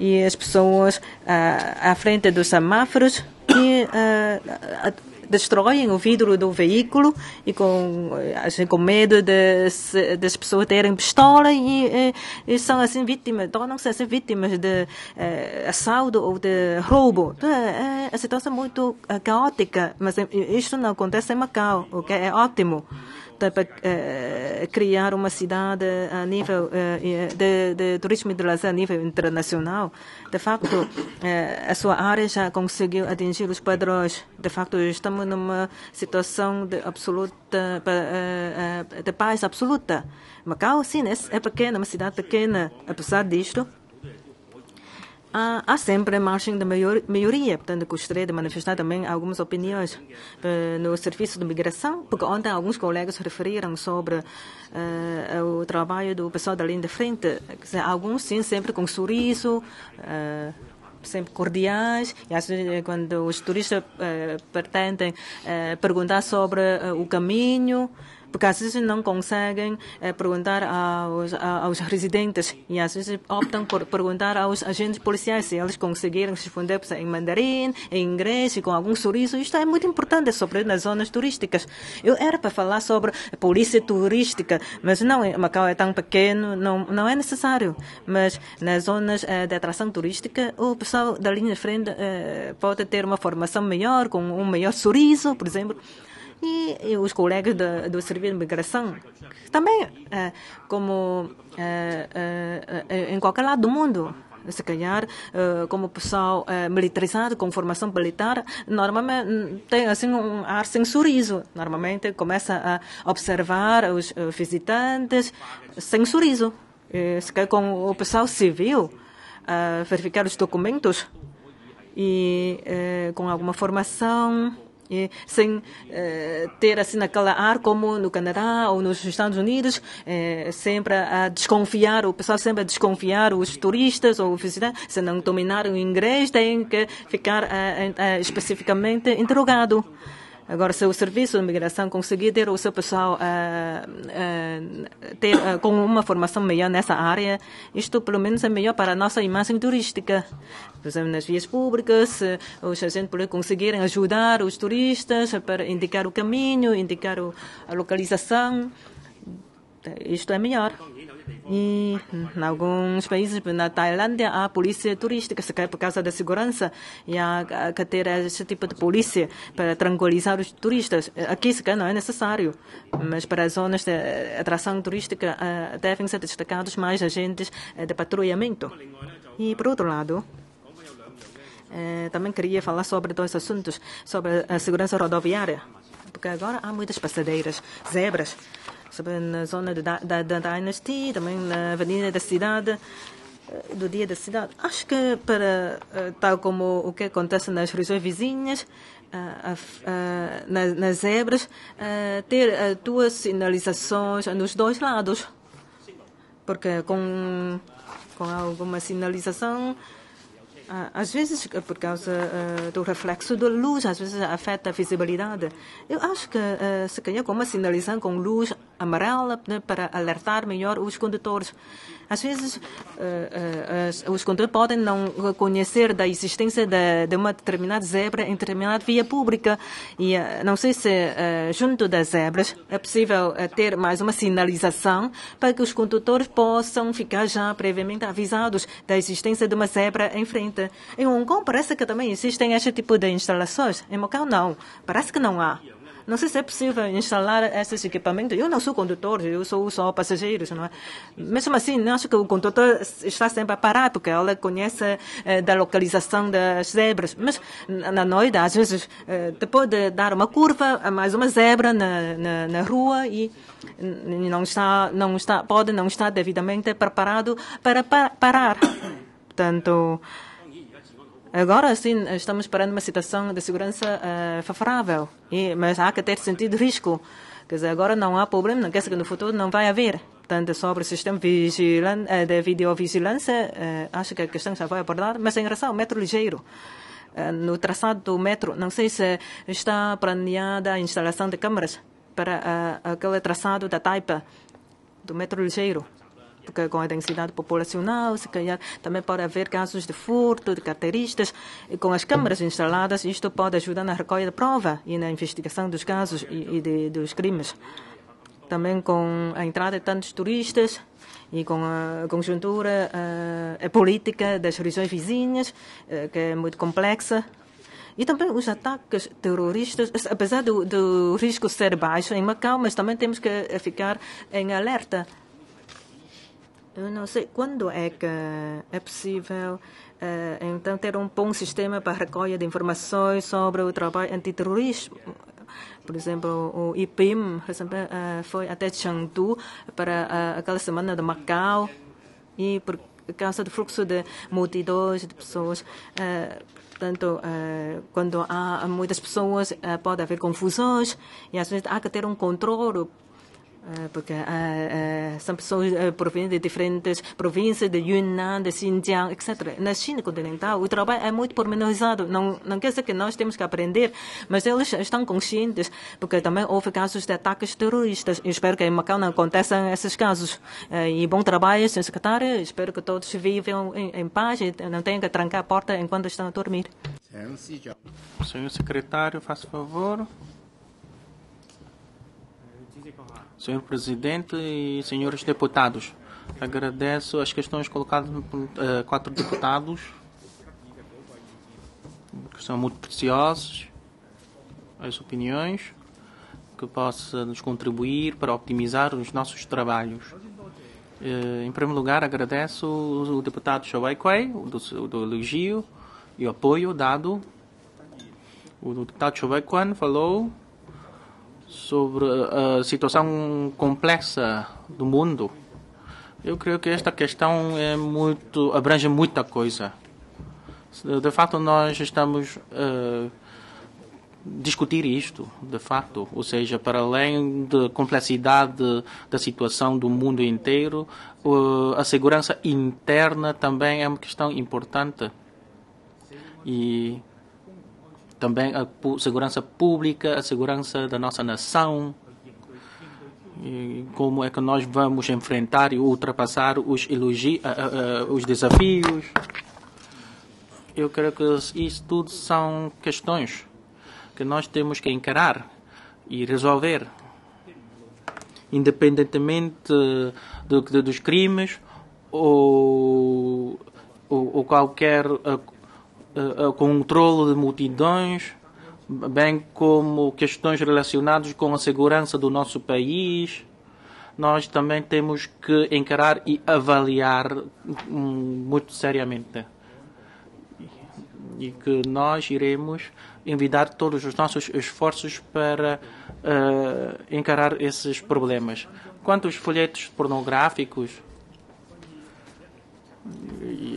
e as pessoas eh, à frente dos semáforos e eh, a- destroem o vidro do veículo e com, assim, com medo de, se- das pessoas terem pistola e, eh, e são assim vítimas, tornam-se assim vítimas de eh, assalto ou de roubo. Então, É, é a situação muito eh, caótica, mas eh, isto não acontece em Macau, o que é ótimo. Então, para eh, criar uma cidade a nível eh, de, de turismo e de lazer a nível internacional, de facto, eh, a sua área já conseguiu atingir os padrões. De facto, estamos numa situação de absoluta de paz absoluta. Macau, sim, é, é pequena, uma cidade pequena. Apesar disto, há, há sempre a margem da maior, maioria. Portanto, gostaria de manifestar também algumas opiniões eh, no serviço de migração, porque ontem alguns colegas referiram sobre eh, o trabalho do pessoal da linha de frente. Dizer, alguns, sim, sempre com sorriso. eh, sempre cordiais e às vezes quando os turistas pretendem perguntar sobre o caminho porque às vezes não conseguem eh, perguntar aos, aos residentes e às vezes optam por perguntar aos agentes policiais se eles conseguiram responder em mandarim, em inglês e com algum sorriso. Isto é muito importante, sobretudo nas zonas turísticas. Eu era para falar sobre polícia turística, mas não, é- Macau é tão pequeno, não, não é necessário. Mas nas zonas eh, de atração turística, o pessoal da linha de frente eh, pode ter uma formação melhor, com um maior sorriso, por exemplo. E, e os colegas do, do Serviço de Migração, também, eh, como eh, eh, eh, em qualquer lado do mundo, se calhar, eh, como pessoal eh, militarizado, com formação militar, normalmente hum, tem assim um ar sem sorriso. Normalmente começa a observar os eh, visitantes sem sorriso. Eh, se calhar com o pessoal civil, a verificar os documentos e eh, com alguma formação sem eh, ter assim aquela ar como no Canadá ou nos Estados Unidos eh, sempre a desconfiar o pessoal sempre a desconfiar os turistas ou visitantes se não dominarem o inglês têm que ficar eh, especificamente interrogado Agora, se o Serviço de Migração conseguir ter o seu pessoal eh, eh, ter, eh, com uma formação melhor nessa área, isto pelo menos é melhor para a nossa imagem turística. Por exemplo, nas vias públicas, os agentes conseguirem ajudar os turistas para indicar o caminho, indicar o, a localização, isto é melhor. E em alguns países, na Tailândia, há polícia turística, por causa da segurança, e há que ter esse tipo de polícia para tranquilizar os turistas. Aqui, não é necessário, mas para as zonas de atração turística devem ser destacados mais agentes de patrulhamento. E, por outro lado, também queria falar sobre dois assuntos, sobre a segurança rodoviária, porque agora há muitas passadeiras, zebras, sobre na zona da, da, da Dynasty, também na Avenida da Cidade, eh, do Dia da Cidade. Acho que para, eh, tal como o que acontece nas regiões vizinhas, ah, ah, nas, nas zebras, ter duas sinalizações nos dois lados. Porque com, com alguma sinalização, às vezes, eh, por causa eh, do reflexo da luz, às vezes afeta a visibilidade. Eu acho que, eh, se calhar, com uma sinalização com luz amarela né, para alertar melhor os condutores. Às vezes, eh, eh, as- os condutores podem não conhecer da existência de, de uma determinada zebra em determinada via pública. E eh, não sei se, eh, junto das zebras, é possível eh, ter mais uma sinalização para que os condutores possam ficar já previamente avisados da existência de uma zebra em frente. Em Hong Kong parece que também existem este tipo de instalações. Em Macau não. Parece que não há. Não sei se é possível instalar esses equipamentos. Eu não sou condutor, eu sou só passageiro, não é? Mesmo assim, acho que o condutor está sempre a parar, porque ela conhece eh, da localização das zebras. Mas na noite, às vezes, eh, depois de dar uma curva, há mais uma zebra na, na, na rua e não está, não está, pode não estar devidamente preparado para pa parar. Portanto, Agora sim, estamos perante uma situação de segurança uh, favorável, e, mas há que ter sentido risco. Quer dizer, agora não há problema, não quer dizer que no futuro não vai haver. Portanto, sobre o sistema uh, de videovigilância, uh, acho que a questão já foi abordada, mas em relação ao metro ligeiro, no traçado do metro, não sei se está planeada a instalação de câmaras para aquele traçado da taipa do metro ligeiro com a densidade populacional, se calhar também pode haver casos de furto de carteiristas. E com as câmaras instaladas, isto pode ajudar na recolha de prova e na investigação dos casos e, e de, dos crimes. Também com a entrada de tantos turistas e com a conjuntura uh, política das regiões vizinhas, uh, que é muito complexa, e também os ataques terroristas, apesar do, do risco ser baixo em Macau, mas também temos que ficar em alerta eu não sei quando é que é possível uh, então ter um bom sistema para recolha de informações sobre o trabalho antiterrorismo. Por exemplo, o IPIM uh, foi até Chengdu para uh, aquela semana de Macau e por causa do fluxo de multidões de pessoas. Portanto, quando há muitas pessoas, pode haver confusões e às vezes há que ter um controle eh, porque uh, uh, são pessoas uh, provenientes de diferentes províncias, de Yunnan, de Xinjiang, etc. Na China continental, o trabalho é muito pormenorizado. Não, não quer dizer que nós temos que aprender, mas eles estão conscientes, porque também houve casos de ataques terroristas. Eu espero que em Macau não aconteçam esses casos. e bom trabalho, senhor secretário. Espero que todos vivam em, em paz e não tenham que trancar a porta enquanto estão a dormir. Senhor secretário, faça favor. Senhor Presidente e senhores deputados, agradeço as questões colocadas por uh, quatro deputados, que são muito preciosas, as opiniões que possam nos contribuir para optimizar os nossos trabalhos. Uh, em primeiro lugar, agradeço o deputado Shawai Kwei, do, do elogio e apoio dado. O deputado Kwan falou sobre a situação complexa do mundo. Eu creio que esta questão é muito abrange muita coisa. De fato, nós estamos a uh, discutir isto, de fato, ou seja, para além da complexidade da situação do mundo inteiro, a segurança interna também é uma questão importante. E também a segurança pública, a segurança da nossa nação, como é que nós vamos enfrentar e ultrapassar os, elogi, uh, uh, os desafios. Eu creio que isso tudo são questões que nós temos que encarar e resolver, independentemente do, dos crimes ou, ou, ou qualquer uh, controle de multidões, bem como questões relacionadas com a segurança do nosso país. Nós também temos que encarar e avaliar um, muito seriamente. E que nós iremos envidar todos os nossos esforços para uh, encarar esses problemas. Quanto aos folhetos pornográficos,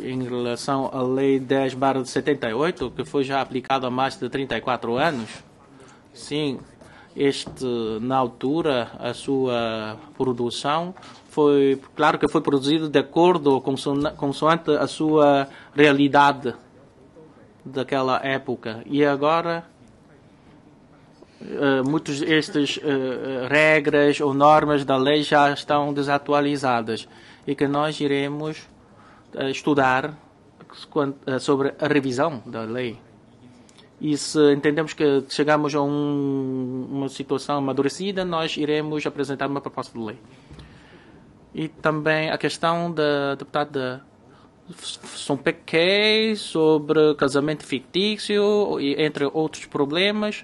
em relação à Lei 10 barra de 78, que foi já aplicada há mais de 34 anos. Sim, este, na altura, a sua produção foi, claro que foi produzido de acordo, consoante a sua realidade daquela época. E agora, uh, muitas destas uh, regras ou normas da lei já estão desatualizadas e que nós iremos estudar eh, sobre a revisão da lei. E se entendemos que chegamos a um, uma situação amadurecida, nós iremos apresentar uma proposta de lei. E também a questão da deputada São Pequet sobre casamento fictício, entre outros problemas.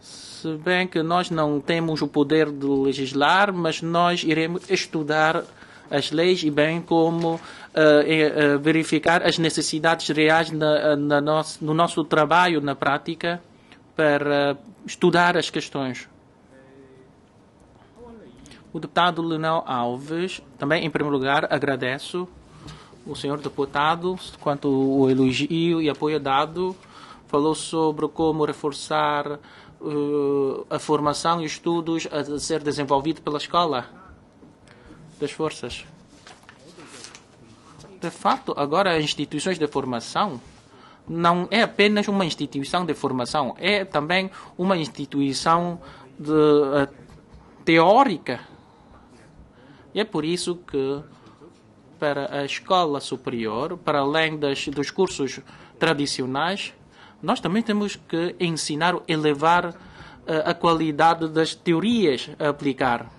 Se bem que nós não temos o poder de legislar, mas nós iremos estudar as leis e bem como uh, verificar as necessidades reais na, na nosso, no nosso trabalho na prática para estudar as questões. O deputado Leonel Alves, também em primeiro lugar, agradeço o senhor deputado quanto o elogio e apoio dado. Falou sobre como reforçar uh, a formação e estudos a ser desenvolvido pela escola das forças. De fato, agora as instituições de formação não é apenas uma instituição de formação, é também uma instituição de, uh, teórica. E é por isso que para a escola superior, para além das, dos cursos tradicionais, nós também temos que ensinar, elevar uh, a qualidade das teorias a aplicar,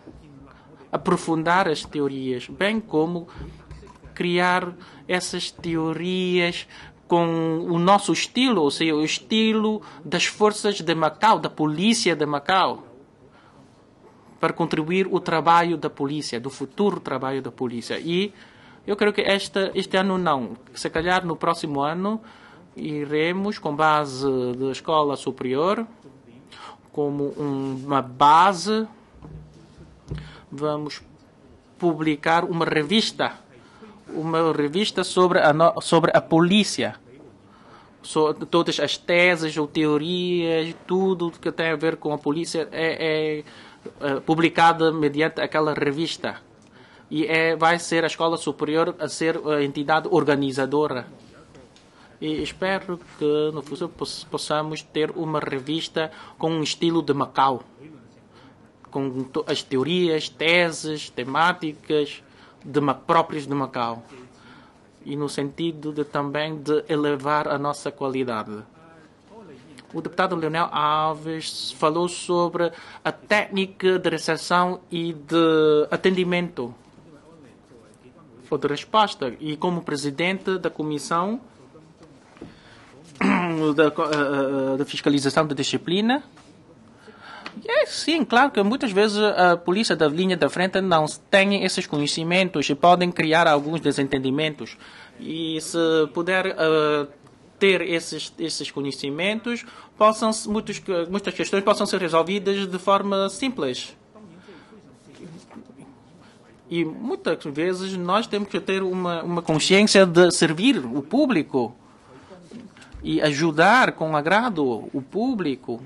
aprofundar as teorias, bem como criar essas teorias com o nosso estilo, ou seja, o estilo das forças de Macau, da polícia de Macau, para contribuir o trabalho da polícia, do futuro trabalho da polícia. E eu creio que esta, este ano não. Se calhar no próximo ano iremos, com base da escola superior, como uma base, vamos publicar uma revista uma revista sobre a, sobre a polícia. So, todas as teses ou teorias, tudo que tem a ver com a polícia é, é, é publicada mediante aquela revista. E é, vai ser a escola superior a ser a entidade organizadora. E espero que no futuro possamos ter uma revista com um estilo de Macau. Com as teorias, teses, temáticas de, próprios de Macau e no sentido de também de elevar a nossa qualidade. O deputado Leonel Alves falou sobre a técnica de recepção e de atendimento ou de resposta. E como presidente da comissão <coughs> da, eh, eh, da fiscalização da disciplina, é, sim, claro que muitas vezes a polícia da linha da frente não tem esses conhecimentos e podem criar alguns desentendimentos. E se puder uh, ter esses, esses conhecimentos, possam, muitos, muitas questões possam ser resolvidas de forma simples. E muitas vezes nós temos que ter uma, uma consciência de servir o público e ajudar com agrado o público,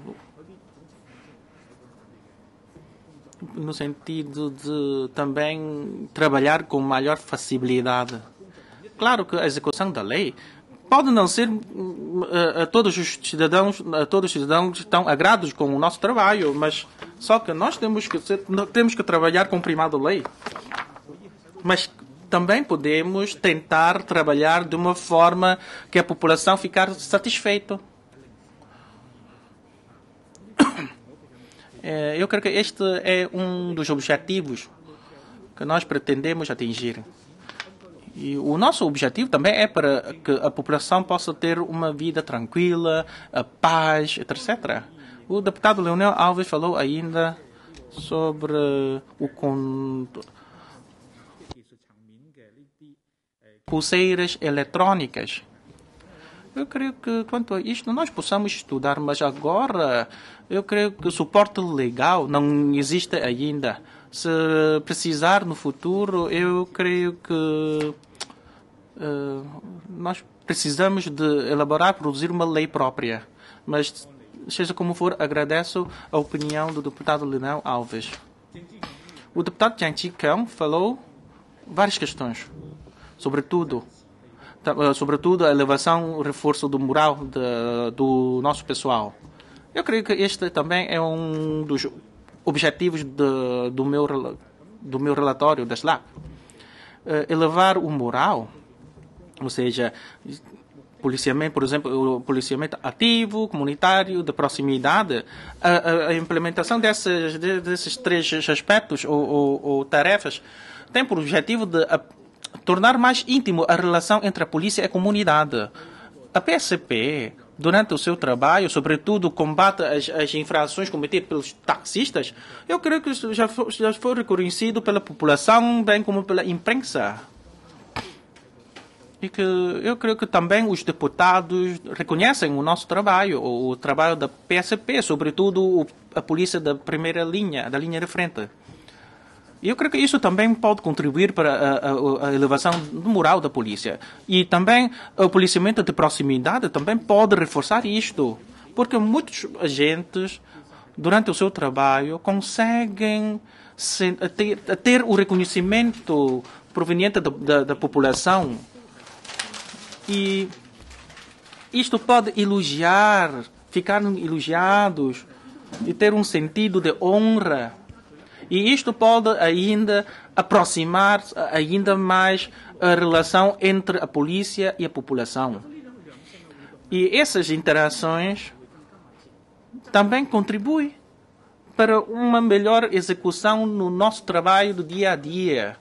no sentido de também trabalhar com maior facilidade. Claro que a execução da lei pode não ser a, a todos os cidadãos, a todos os cidadãos estão agrados com o nosso trabalho, mas só que nós temos que ser, temos que trabalhar com primado lei. Mas também podemos tentar trabalhar de uma forma que a população ficar satisfeita. É, eu creio que este é um dos objetivos que nós pretendemos atingir. E o nosso objetivo também é para que a população possa ter uma vida tranquila, a paz, etc. O deputado Leonel Alves falou ainda sobre o pulseiras eletrônicas. Eu creio que quanto a isto nós possamos estudar, mas agora eu creio que o suporte legal não existe ainda. Se precisar no futuro, eu creio que uh, nós precisamos de elaborar, produzir uma lei própria. Mas, seja como for, agradeço a opinião do deputado Leonel Alves. O deputado Jiang Chicão falou várias questões, sobretudo sobretudo a elevação, o reforço do moral de, do nosso pessoal. Eu creio que este também é um dos objetivos de, do, meu, do meu relatório da SLAC. Uh, elevar o moral, ou seja, policiamento, por exemplo, o policiamento ativo, comunitário, de proximidade, a, a, implementação desses, desses três aspectos ou, ou, ou, tarefas tem por objetivo de tornar mais íntimo a relação entre a polícia e a comunidade. A PSP durante o seu trabalho, sobretudo combate às, às infrações cometidas pelos taxistas, eu creio que isso já foi, já foi reconhecido pela população, bem como pela imprensa. E que eu creio que também os deputados reconhecem o nosso trabalho, o trabalho da PSP, sobretudo a polícia da primeira linha, da linha de frente. Eu creio que isso também pode contribuir para a, a, a, elevação moral da polícia. E também o policiamento de proximidade também pode reforçar isto. Porque muitos agentes, durante o seu trabalho, conseguem ter, ter o reconhecimento proveniente da, da, da população. E isto pode elogiar, ficar elogiados e ter um sentido de honra e isto pode ainda aproximar ainda mais a relação entre a polícia e a população. E essas interações também contribuem para uma melhor execução no nosso trabalho do dia a dia.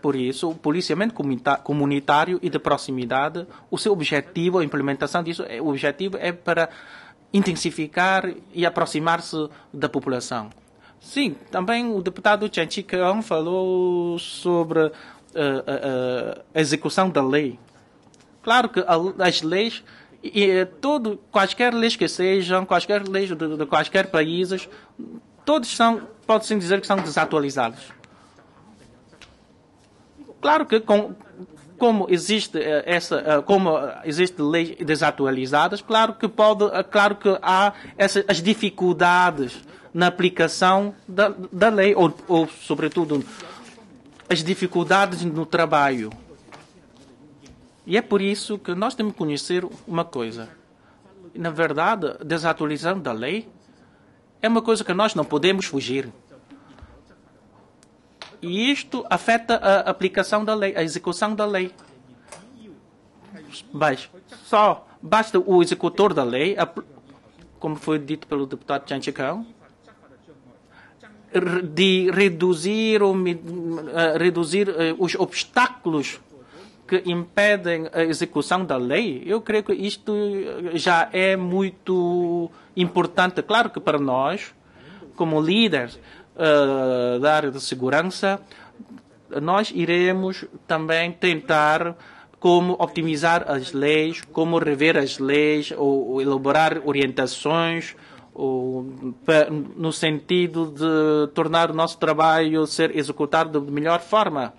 Por isso, o policiamento comunitário e de proximidade, o seu objetivo, a implementação disso, o objetivo é para intensificar e aproximar-se da população. Sim, também o deputado Chen Chikang falou sobre uh, uh, a execução da lei. Claro que as leis, e todo, quaisquer leis que sejam, quaisquer leis de, de quaisquer países, todos são, pode-se dizer que são desatualizados. Claro que com, como existe essa, como existe leis desatualizadas, claro que pode, claro que há essas as dificuldades na aplicação da, da lei, ou, ou, sobretudo, as dificuldades no trabalho. E é por isso que nós temos que conhecer uma coisa. Na verdade, a desatualização da lei é uma coisa que nós não podemos fugir. E isto afeta a aplicação da lei, a execução da lei. Mas só basta o executor da lei, como foi dito pelo deputado Chan de reduzir, uh, reduzir uh, os obstáculos que impedem a execução da lei, eu creio que isto já é muito importante. Claro que para nós, como líderes uh, da área de segurança, nós iremos também tentar como optimizar as leis, como rever as leis, ou, ou elaborar orientações no sentido de tornar o nosso trabalho ser executado de melhor forma.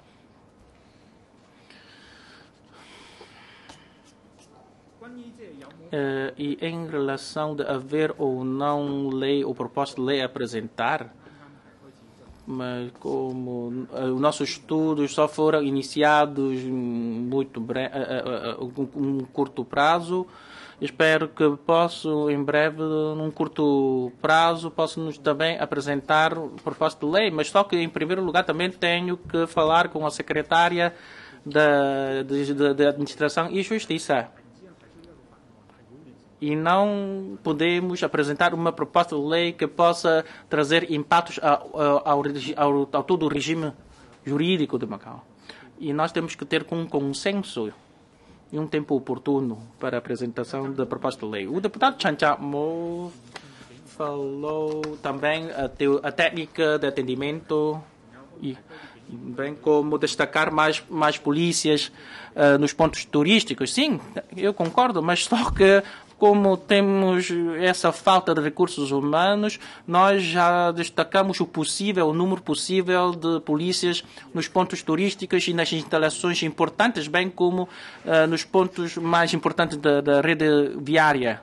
Uh, e em relação de haver ou não lei ou proposta de lei a apresentar, mas como uh, os nossos estudos só foram iniciados muito uh, um curto prazo, Espero que posso, em breve, num curto prazo, posso-nos também apresentar proposta de lei, mas só que, em primeiro lugar, também tenho que falar com a secretária da, de, de Administração e Justiça. E não podemos apresentar uma proposta de lei que possa trazer impactos ao, ao, ao, ao todo o regime jurídico de Macau. E nós temos que ter um consenso e um tempo oportuno para a apresentação da proposta de lei. O deputado Chan Mo falou também a, a técnica de atendimento e bem como destacar mais, mais polícias uh, nos pontos turísticos. Sim, eu concordo, mas só que como temos essa falta de recursos humanos, nós já destacamos o possível, o número possível de polícias nos pontos turísticos e nas instalações importantes, bem como uh, nos pontos mais importantes da, da rede viária.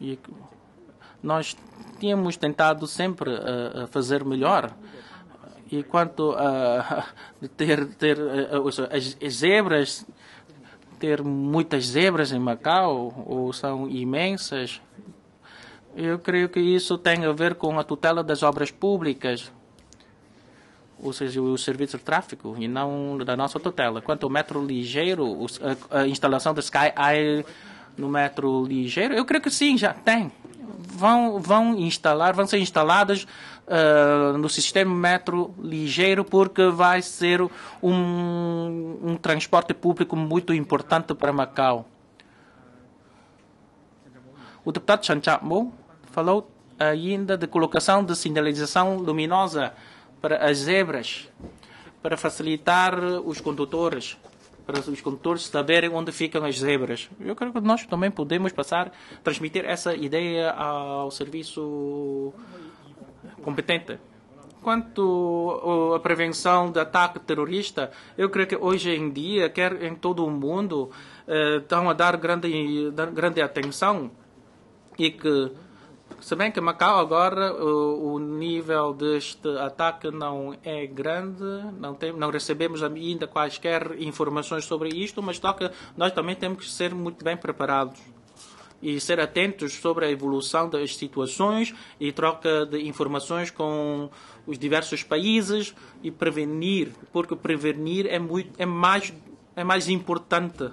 E nós tínhamos tentado sempre uh, fazer melhor. E quanto a <laughs> ter, ter uh, as, as zebras ter muitas zebras em Macau, ou são imensas. Eu creio que isso tem a ver com a tutela das obras públicas, ou seja, o serviço de tráfego, e não da nossa tutela. Quanto ao metro ligeiro, a, instalação da Sky Eye no metro ligeiro, eu creio que sim, já tem. Vão, vão instalar, vão ser instaladas uh, no sistema metro ligeiro, porque vai ser um, um transporte público muito importante para Macau. O deputado Chan Chapo falou ainda de colocação de sinalização luminosa para as zebras, para facilitar os condutores, para os condutores saberem onde ficam as zebras. Eu creio que nós também podemos passar, transmitir essa ideia ao serviço competente. Quanto à prevenção de ataque terrorista, eu creio que hoje em dia, quer em todo o mundo, eh, estão a dar grande, grande atenção e que se bem que Macau agora o, o, nível deste ataque não é grande, não, tem, não recebemos ainda quaisquer informações sobre isto, mas toca, nós também temos que ser muito bem preparados e ser atentos sobre a evolução das situações e troca de informações com os diversos países e prevenir, porque prevenir é muito é mais é mais importante.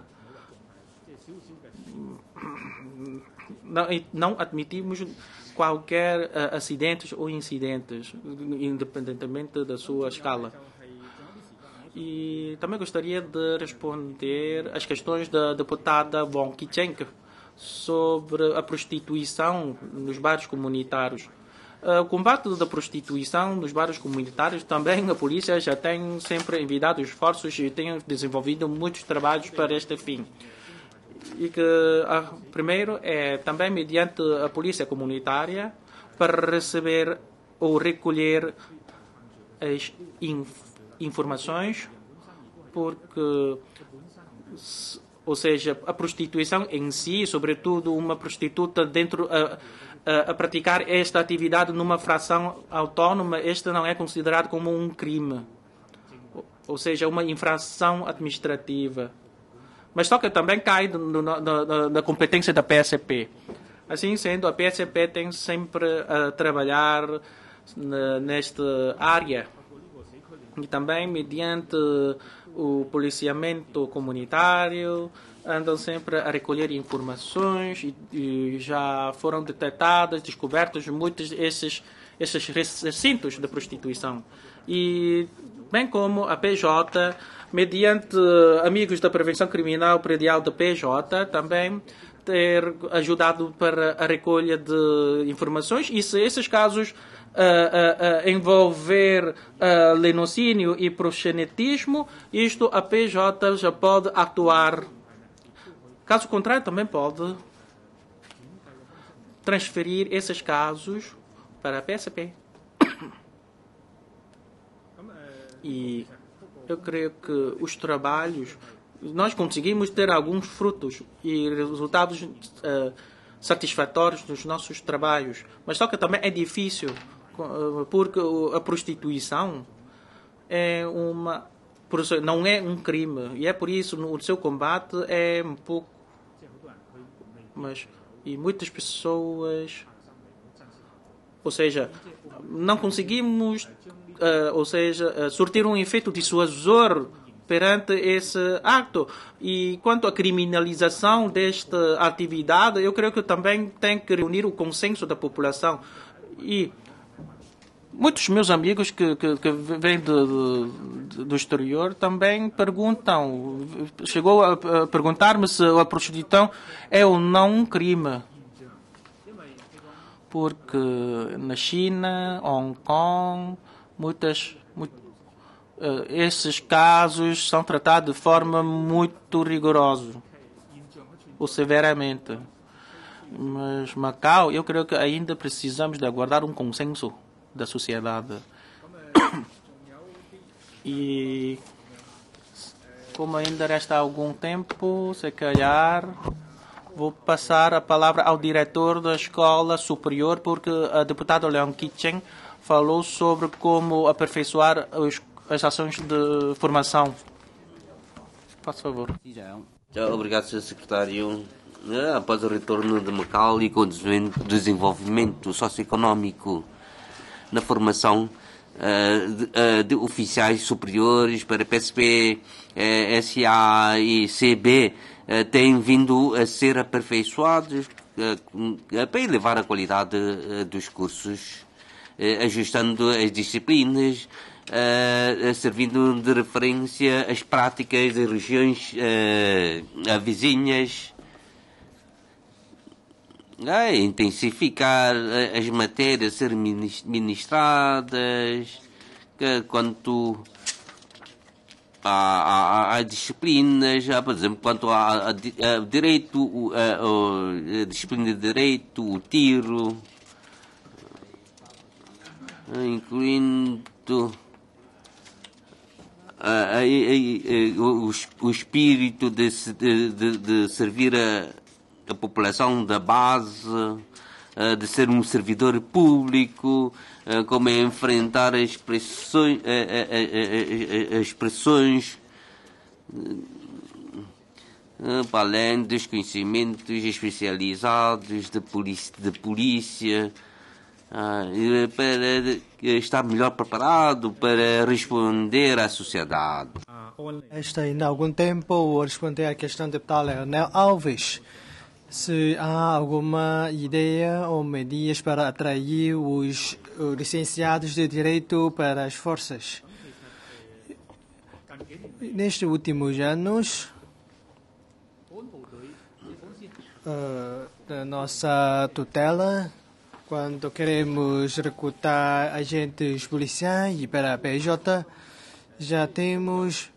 Não, não admitimos qualquer uh, acidentes ou incidentes, independentemente da sua escala. E também gostaria de responder às questões da deputada Von Kichenko sobre a prostituição nos bares comunitários. Uh, o combate da prostituição nos bares comunitários também a polícia já tem sempre enviado esforços e tem desenvolvido muitos trabalhos para este fim e que a, primeiro é também mediante a polícia comunitária para receber ou recolher as inf, informações porque ou seja a prostituição em si sobretudo uma prostituta dentro a, a, a praticar esta atividade numa fração autónoma esta não é considerado como um crime. Ou seja uma infração administrativa. Mas só que também cai no, no, no, na competência da PSP. Assim sendo, a PSP tem sempre a trabalhar nesta área. E também mediante o policiamento comunitário andam sempre a recolher informações e, e já foram detectadas, descobertos muitos esses esses recintos de prostituição. E bem como a PJ mediante amigos da prevenção criminal predial da PJ, também ter ajudado para a recolha de informações. E se esses casos uh, envolver lenocínio e proxenetismo, isto a PJ já pode atuar. Caso contrário, também pode transferir esses casos para a PSP. E eu creio que os trabalhos, nós conseguimos ter alguns frutos e resultados uh, satisfatórios dos nossos trabalhos, mas só que também é difícil, porque a prostituição é uma não é um crime e é por isso no seu combate é um pouco mas e muitas pessoas ou seja não conseguimos uh, ou seja, uh, surtir um efeito dissuasor perante esse acto. E quanto à criminalização desta atividade, eu creio que também tem que reunir o consenso da população. E muitos meus amigos que, que, que vêm do, exterior também perguntam, chegou a, a perguntar-me se a prostituição é ou não um crime. Porque na China, Hong Kong, muitas, muito, uh, esses casos são tratados de forma muito rigorosa ou severamente. Mas Macau, eu creio que ainda precisamos de aguardar um consenso da sociedade. E como ainda resta algum tempo, se calhar vou passar a palavra ao diretor da escola superior, porque a deputada Leon Kitchen falou sobre como aperfeiçoar as ações de formação. Faça favor. Obrigado, Sr. Secretário. Eh, após o retorno de Macau e com o desenvolvimento socioeconómico na formação uh, de, uh, de, oficiais superiores para PSP, uh, SA e CB, têm vindo a ser aperfeiçoados para elevar a qualidade dos cursos eh, ajustando as disciplinas, eh, servindo de referência as práticas das regiões eh, vizinhas, a intensificar eh, as matérias a ser minis- ministradas, quanto a, disciplinas, a, por exemplo, quanto a, a, di- a direito, a, disciplina de direito, o tiro, eh, incluindo a- a- o, o espírito de, de, de servir a, a população da base, eh, de ser um servidor público, eh, como é enfrentar as pressões, eh, as pressões para além dos conhecimentos especializados de polícia, de polícia ah, para estar melhor preparado para responder à sociedade. Esta ainda há algum tempo responder à questão do deputado Leonel Alves. Se há alguma ideia ou medidas para atrair os licenciados de direito para as forças? Nestes últimos anos, eh, da nossa tutela, quando queremos recrutar agentes policiais para a PJ, já temos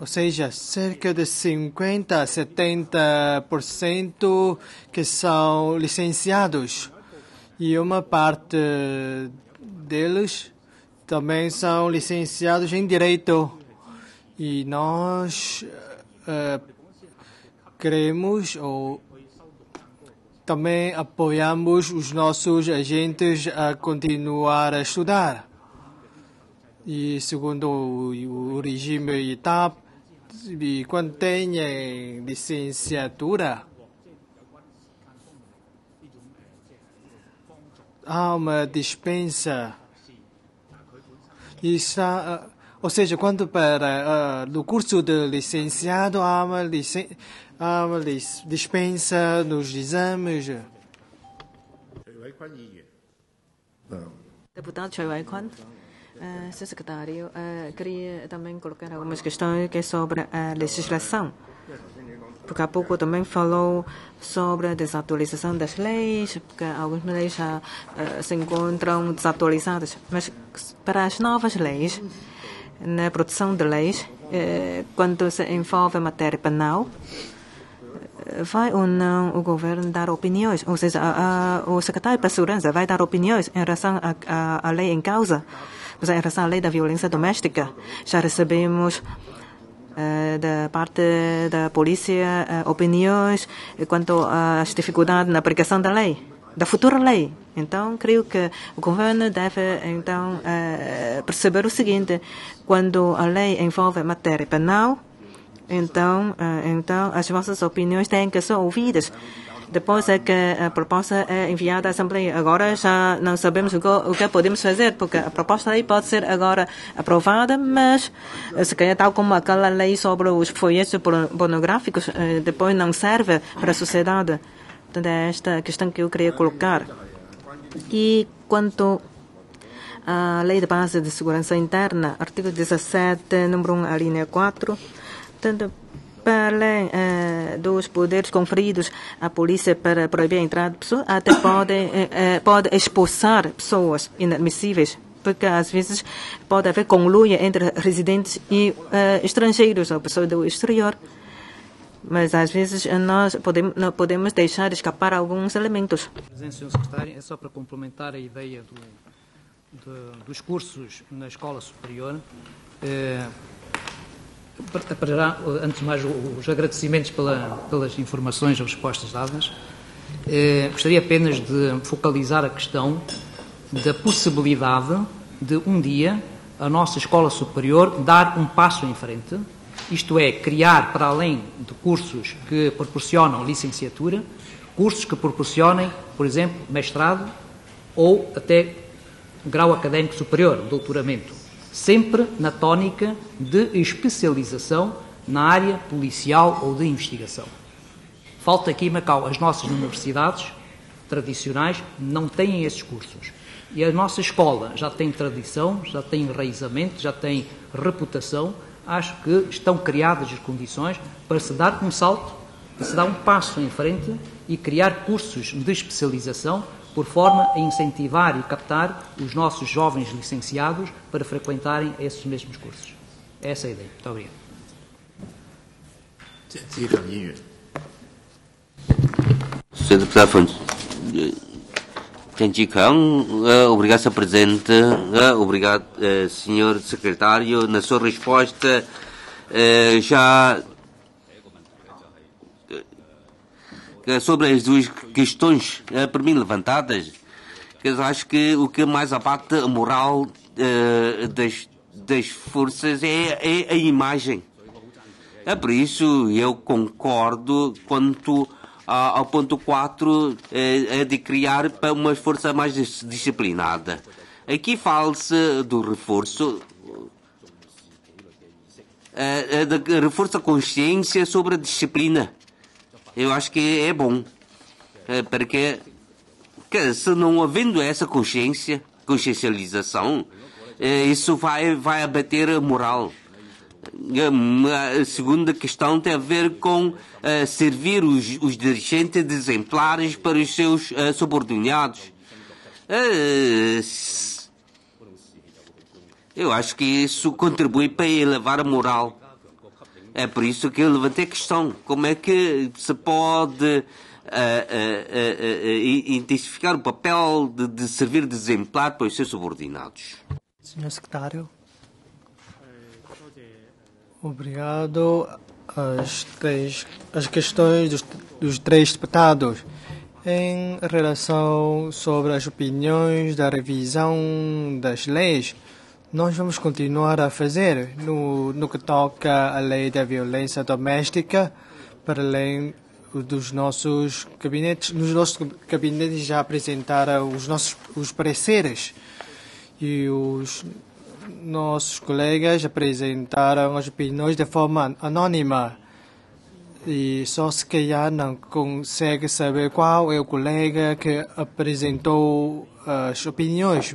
ou seja, cerca de 50 a 70% que são licenciados. E uma parte deles também são licenciados em Direito. E nós eh, queremos ou também apoiamos os nossos agentes a continuar a estudar. E segundo o regime ITAP, e quando tem licenciatura, há uma dispensa. E está, ah, ou seja, quando para ah, no curso de licenciado há uma, licen, há uma dispensa nos exames. Deputado Choi Wai Kwan, eh, Sr. Secretário, eh, queria também colocar algumas questões que é sobre a legislação. Porque há pouco também falou sobre a desatualização das leis, porque algumas leis já eh, se encontram desatualizadas. Mas para as novas leis, na produção de leis, eh, quando se envolve a matéria penal, vai ou não o governo dar opiniões? Ou seja, a, a, o secretário para a Segurança vai dar opiniões em relação à lei em causa? Mas em relação à lei da violência doméstica, já recebemos da parte da polícia opiniões quanto às dificuldades na aplicação da lei, da futura lei. Então, creio que o governo deve então perceber o seguinte: quando a lei envolve matéria penal, então, então as vossas opiniões têm que ser ouvidas. Depois é que a proposta é enviada à Assembleia. Agora já não sabemos o que, podemos fazer, porque a proposta aí pode ser agora aprovada, mas eh, se calhar tal como aquela lei sobre os folhetos porno- pornográficos, eh, depois não serve para a sociedade. Então, é esta questão que eu queria colocar. E quanto à Lei de Base de Segurança Interna, artigo 17, número 1, a linha 4, tanto para além eh, dos poderes conferidos à polícia para proibir a entrada de pessoas, até pode, eh, eh, pode expulsar pessoas inadmissíveis, porque às vezes pode haver conluio entre residentes e eh, estrangeiros ou pessoas do exterior. Mas às vezes nós podemos, não podemos deixar escapar alguns elementos. Presidente, Sr. Secretário, é só para complementar a ideia do, dos cursos na escola superior. Para- já, antes de mais, os agradecimentos pela- pelas informações e respostas dadas. Eh, gostaria apenas de focalizar a questão da possibilidade de um dia a nossa escola superior dar um passo em frente, isto é, criar, para além de cursos que proporcionam licenciatura, cursos que proporcionem, por exemplo, mestrado ou até grau académico superior, doutoramento, sempre na tónica de especialização na área policial ou de investigação. Falta aqui em Macau, as nossas universidades tradicionais não têm esses cursos. E a nossa escola já tem tradição, já tem enraizamento, já tem reputação. Acho que estão criadas as condições para se dar um salto, para se dar um passo em frente e criar cursos de especialização por forma a incentivar e captar os nossos jovens licenciados para frequentarem esses mesmos cursos. Essa é a ideia. Muito obrigado. Sr. Deputado eh, eh, eh, obrigado, Sr. Presidente, obrigado, Sr. Secretário. Na sua resposta, já sobre as duas questões eh, por mim levantadas, que acho que o que mais abate a moral eh, das, das forças é, é a imagem. É por isso eu concordo quanto ao ponto 4 é, de criar uma força mais dis- disciplinada. Aqui fala-se do reforço, é, de reforço a consciência sobre a disciplina. Eu acho que é bom, é, porque que se não havendo essa consciência, consciencialização, eh, isso vai, vai abater a moral. A segunda questão tem a ver com eh, servir os, os dirigentes de exemplares para os seus eh, subordinados. Eu acho que isso contribui para elevar a moral. É por isso que eu levantei a questão: como é que se pode eh, eh, eh, intensificar o papel de, de servir de exemplar para os seus subordinados? Senhor Secretário. Obrigado. As, três, as questões dos, dos três deputados em relação sobre as opiniões da revisão das leis, nós vamos continuar a fazer no, no que toca à lei da violência doméstica, para além dos nossos gabinetes. Nos nossos gabinetes já apresentaram os nossos os pareceres e os nossos colegas apresentaram as opiniões de forma anônima e só se calhar não consegue saber qual é o colega que apresentou as opiniões.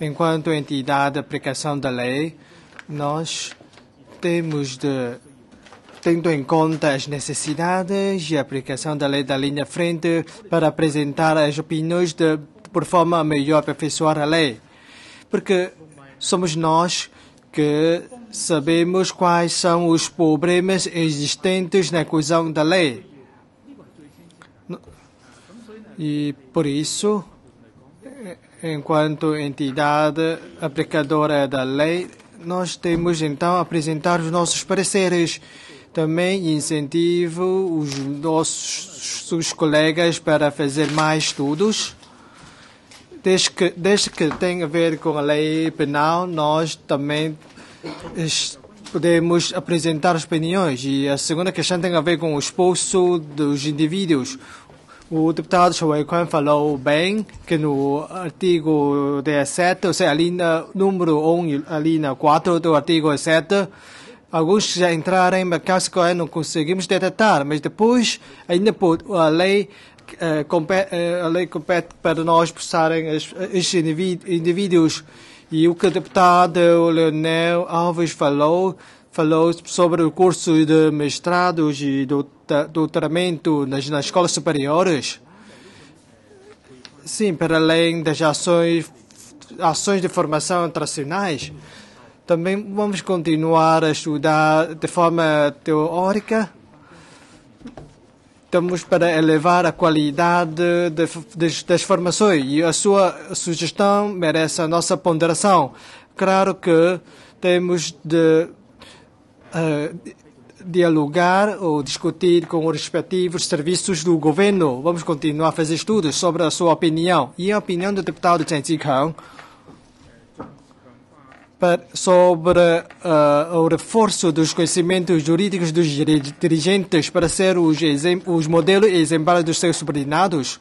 Enquanto entidade de aplicação da lei, nós temos de, tendo em conta as necessidades e a aplicação da lei da linha frente para apresentar as opiniões de, por forma a melhor aperfeiçoar a lei. Porque somos nós que sabemos quais são os problemas existentes na execução da lei. E por isso, enquanto entidade aplicadora da lei, nós temos então apresentar os nossos pareceres. Também incentivo os nossos os colegas para fazer mais estudos. Desde que, desde que tem a ver com a lei penal, nós também podemos apresentar opiniões. E a segunda questão tem a ver com o expulso dos indivíduos. O deputado Choi Kwan falou bem que no artigo 17, ou seja, ali no número 1 e ali na 4 do artigo 17, alguns já entraram, mas caso que não conseguimos detectar, mas depois ainda por a lei eh, compete, eh, a lei compete para nós processarem es- estes indiví- indivíduos e o que o deputado Leonel Alves falou falou sobre o curso de mestrados e doutoramento nas, nas escolas superiores. Sim, para além das ações, ações de formação tradicionais, também vamos continuar a estudar de forma teórica. Estamos para elevar a qualidade de, das, das formações e a sua sugestão merece a nossa ponderação. Claro que temos de dialogar ou discutir com os respectivos serviços do governo. Vamos continuar a fazer estudos sobre a sua opinião. E a opinião do deputado Chen Zikang pa- sobre eh, o reforço dos conhecimentos jurídicos dos diri- dirigentes para ser os, os modelos exemplares dos seus subordinados.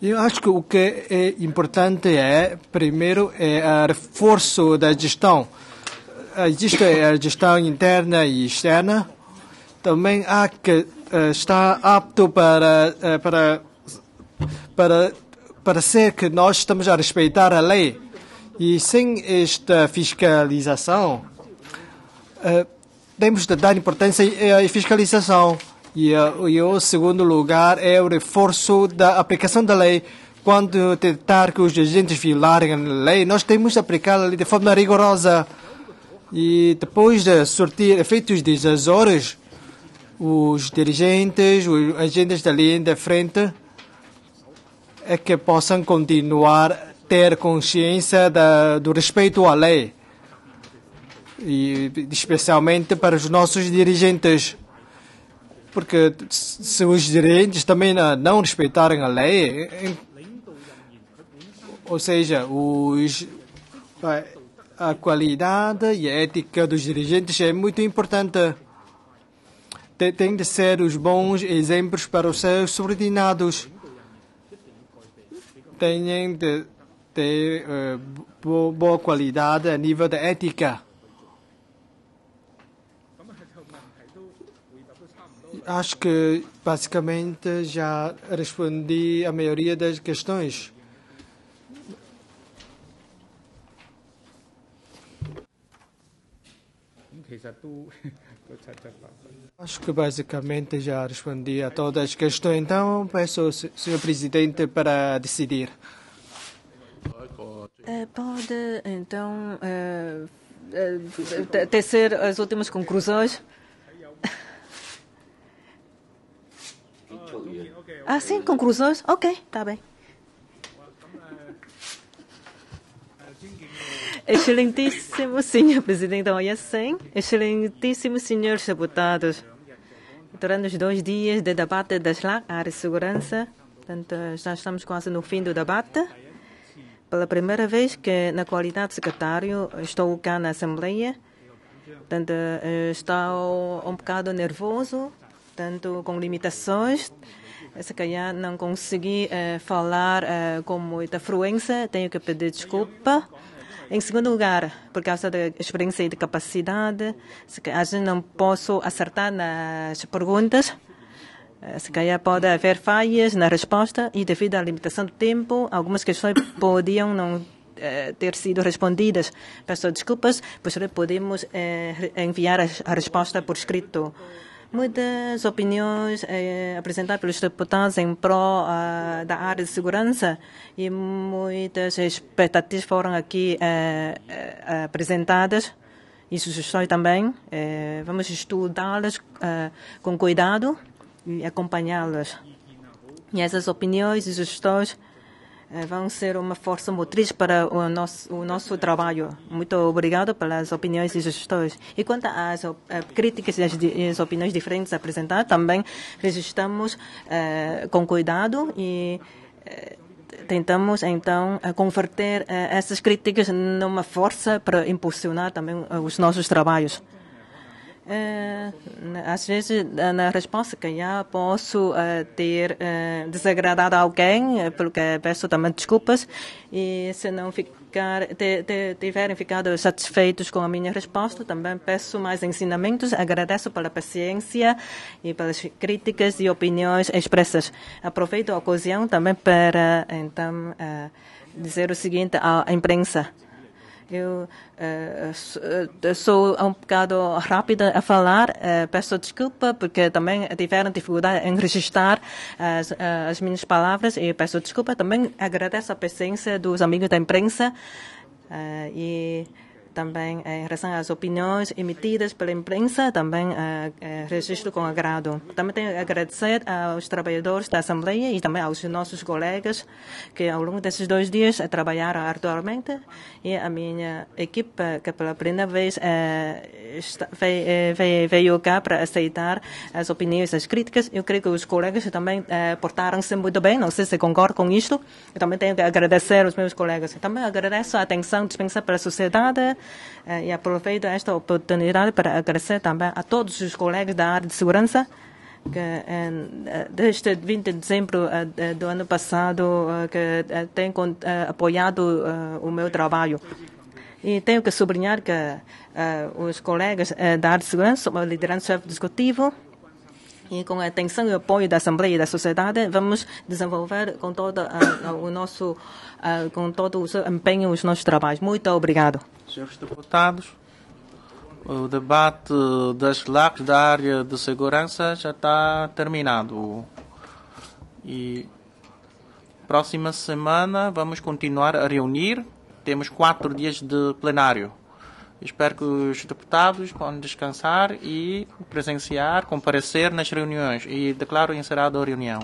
Eu acho que o que é importante é, primeiro, é o reforço da gestão. Existe a gestão interna e externa. Também há que eh, estar apto para, eh, para, para parecer que nós estamos a respeitar a lei. E sem esta fiscalização, eh, temos de dar importância à fiscalização. E, eh, e o segundo lugar é o reforço da aplicação da lei. Quando tentar que os agentes violarem a lei, nós temos de aplicar a lei de forma rigorosa. E depois de sortir efeitos decisórios, os dirigentes, os agentes da linha de frente, é que possam continuar a ter consciência da, do respeito à lei. E especialmente para os nossos dirigentes. Porque se os dirigentes também não respeitarem a lei, ou seja, os, a qualidade e a ética dos dirigentes é muito importante. Tem de ser os bons exemplos para os seus subordinados. Têm de ter uh, boa qualidade a nível da ética. Acho que basicamente já respondi a maioria das questões. <laughs> Acho que basicamente já respondi a todas as questões. Então, peço ao Sr. Presidente para decidir. É, pode, então, é, é, tecer as últimas conclusões? Ah, sim, conclusões? Ok, está bem. Excelentíssimo senhor presidente Oyasen, excelentíssimos senhores deputados, durante os dois dias de debate da SLAC, área de segurança, portanto, já estamos quase no fim do debate. Pela primeira vez que, na qualidade de secretário, estou cá na Assembleia, portanto, estou um bocado nervoso, tanto com limitações. Se calhar não consegui uh, falar uh, com muita fluência, tenho que pedir desculpa. Em segundo lugar, por causa da experiência e de capacidade, se a gente não posso acertar nas perguntas. Se calhar pode haver falhas na resposta e devido à limitação do tempo, algumas questões <coughs> podiam não ter sido respondidas. Peço desculpas, pois podemos enviar a resposta por escrito. Muitas opiniões eh, apresentadas pelos deputados em prol uh, da área de segurança e muitas expectativas foram aqui eh, eh, apresentadas e sugestões também. vamos estudá-las com cuidado e acompanhá-las. E essas opiniões e sugestões vão ser uma força motriz para o nosso, o nosso trabalho. Muito obrigado pelas opiniões e sugestões. E quanto às uh, críticas e as, opiniões diferentes apresentadas, também registramos uh, com cuidado e tentamos então converter essas críticas numa força para impulsionar também os nossos trabalhos. Uh, às vezes, na resposta que já posso uh, ter uh, desagradado alguém, porque peço também desculpas, e se não ficar, te, te, tiverem ficado satisfeitos com a minha resposta, também peço mais ensinamentos. Agradeço pela paciência e pelas críticas e opiniões expressas. Aproveito a ocasião também para, então, dizer o seguinte à imprensa. Eu uh, sou um bocado rápida a falar, uh, peço desculpa porque também tiveram dificuldade em registrar as, as minhas palavras e peço desculpa. Também agradeço a paciência dos amigos da imprensa e também em relação às opiniões emitidas pela imprensa, também uh, uh, registro com agrado. Também tenho a agradecer aos trabalhadores da Assembleia e também aos nossos colegas que ao longo desses dois dias trabalharam arduamente e a minha equipe que pela primeira vez veio, cá para aceitar as opiniões, as críticas. Eu creio que os colegas também portaram-se muito bem, não sei se concordam com isto. Eu também tenho que agradecer aos meus colegas. Também agradeço a atenção dispensada pela sociedade e aproveito esta oportunidade para agradecer também a todos os colegas da área de segurança que desde 20 de dezembro do ano passado que têm apoiado o meu trabalho. E tenho que sublinhar que os colegas da área de segurança, a liderança executivo E com a atenção e apoio da Assembleia e da sociedade, vamos desenvolver com todo ah, o nosso, ah, com todo o seu empenho os nossos trabalhos. Muito obrigado. Senhores deputados, o debate das LACs da área de segurança já está terminado. E próxima semana vamos continuar a reunir. Temos quatro dias de plenário. Espero que os deputados possam descansar e presenciar, comparecer nas reuniões. E declaro encerrada a reunião.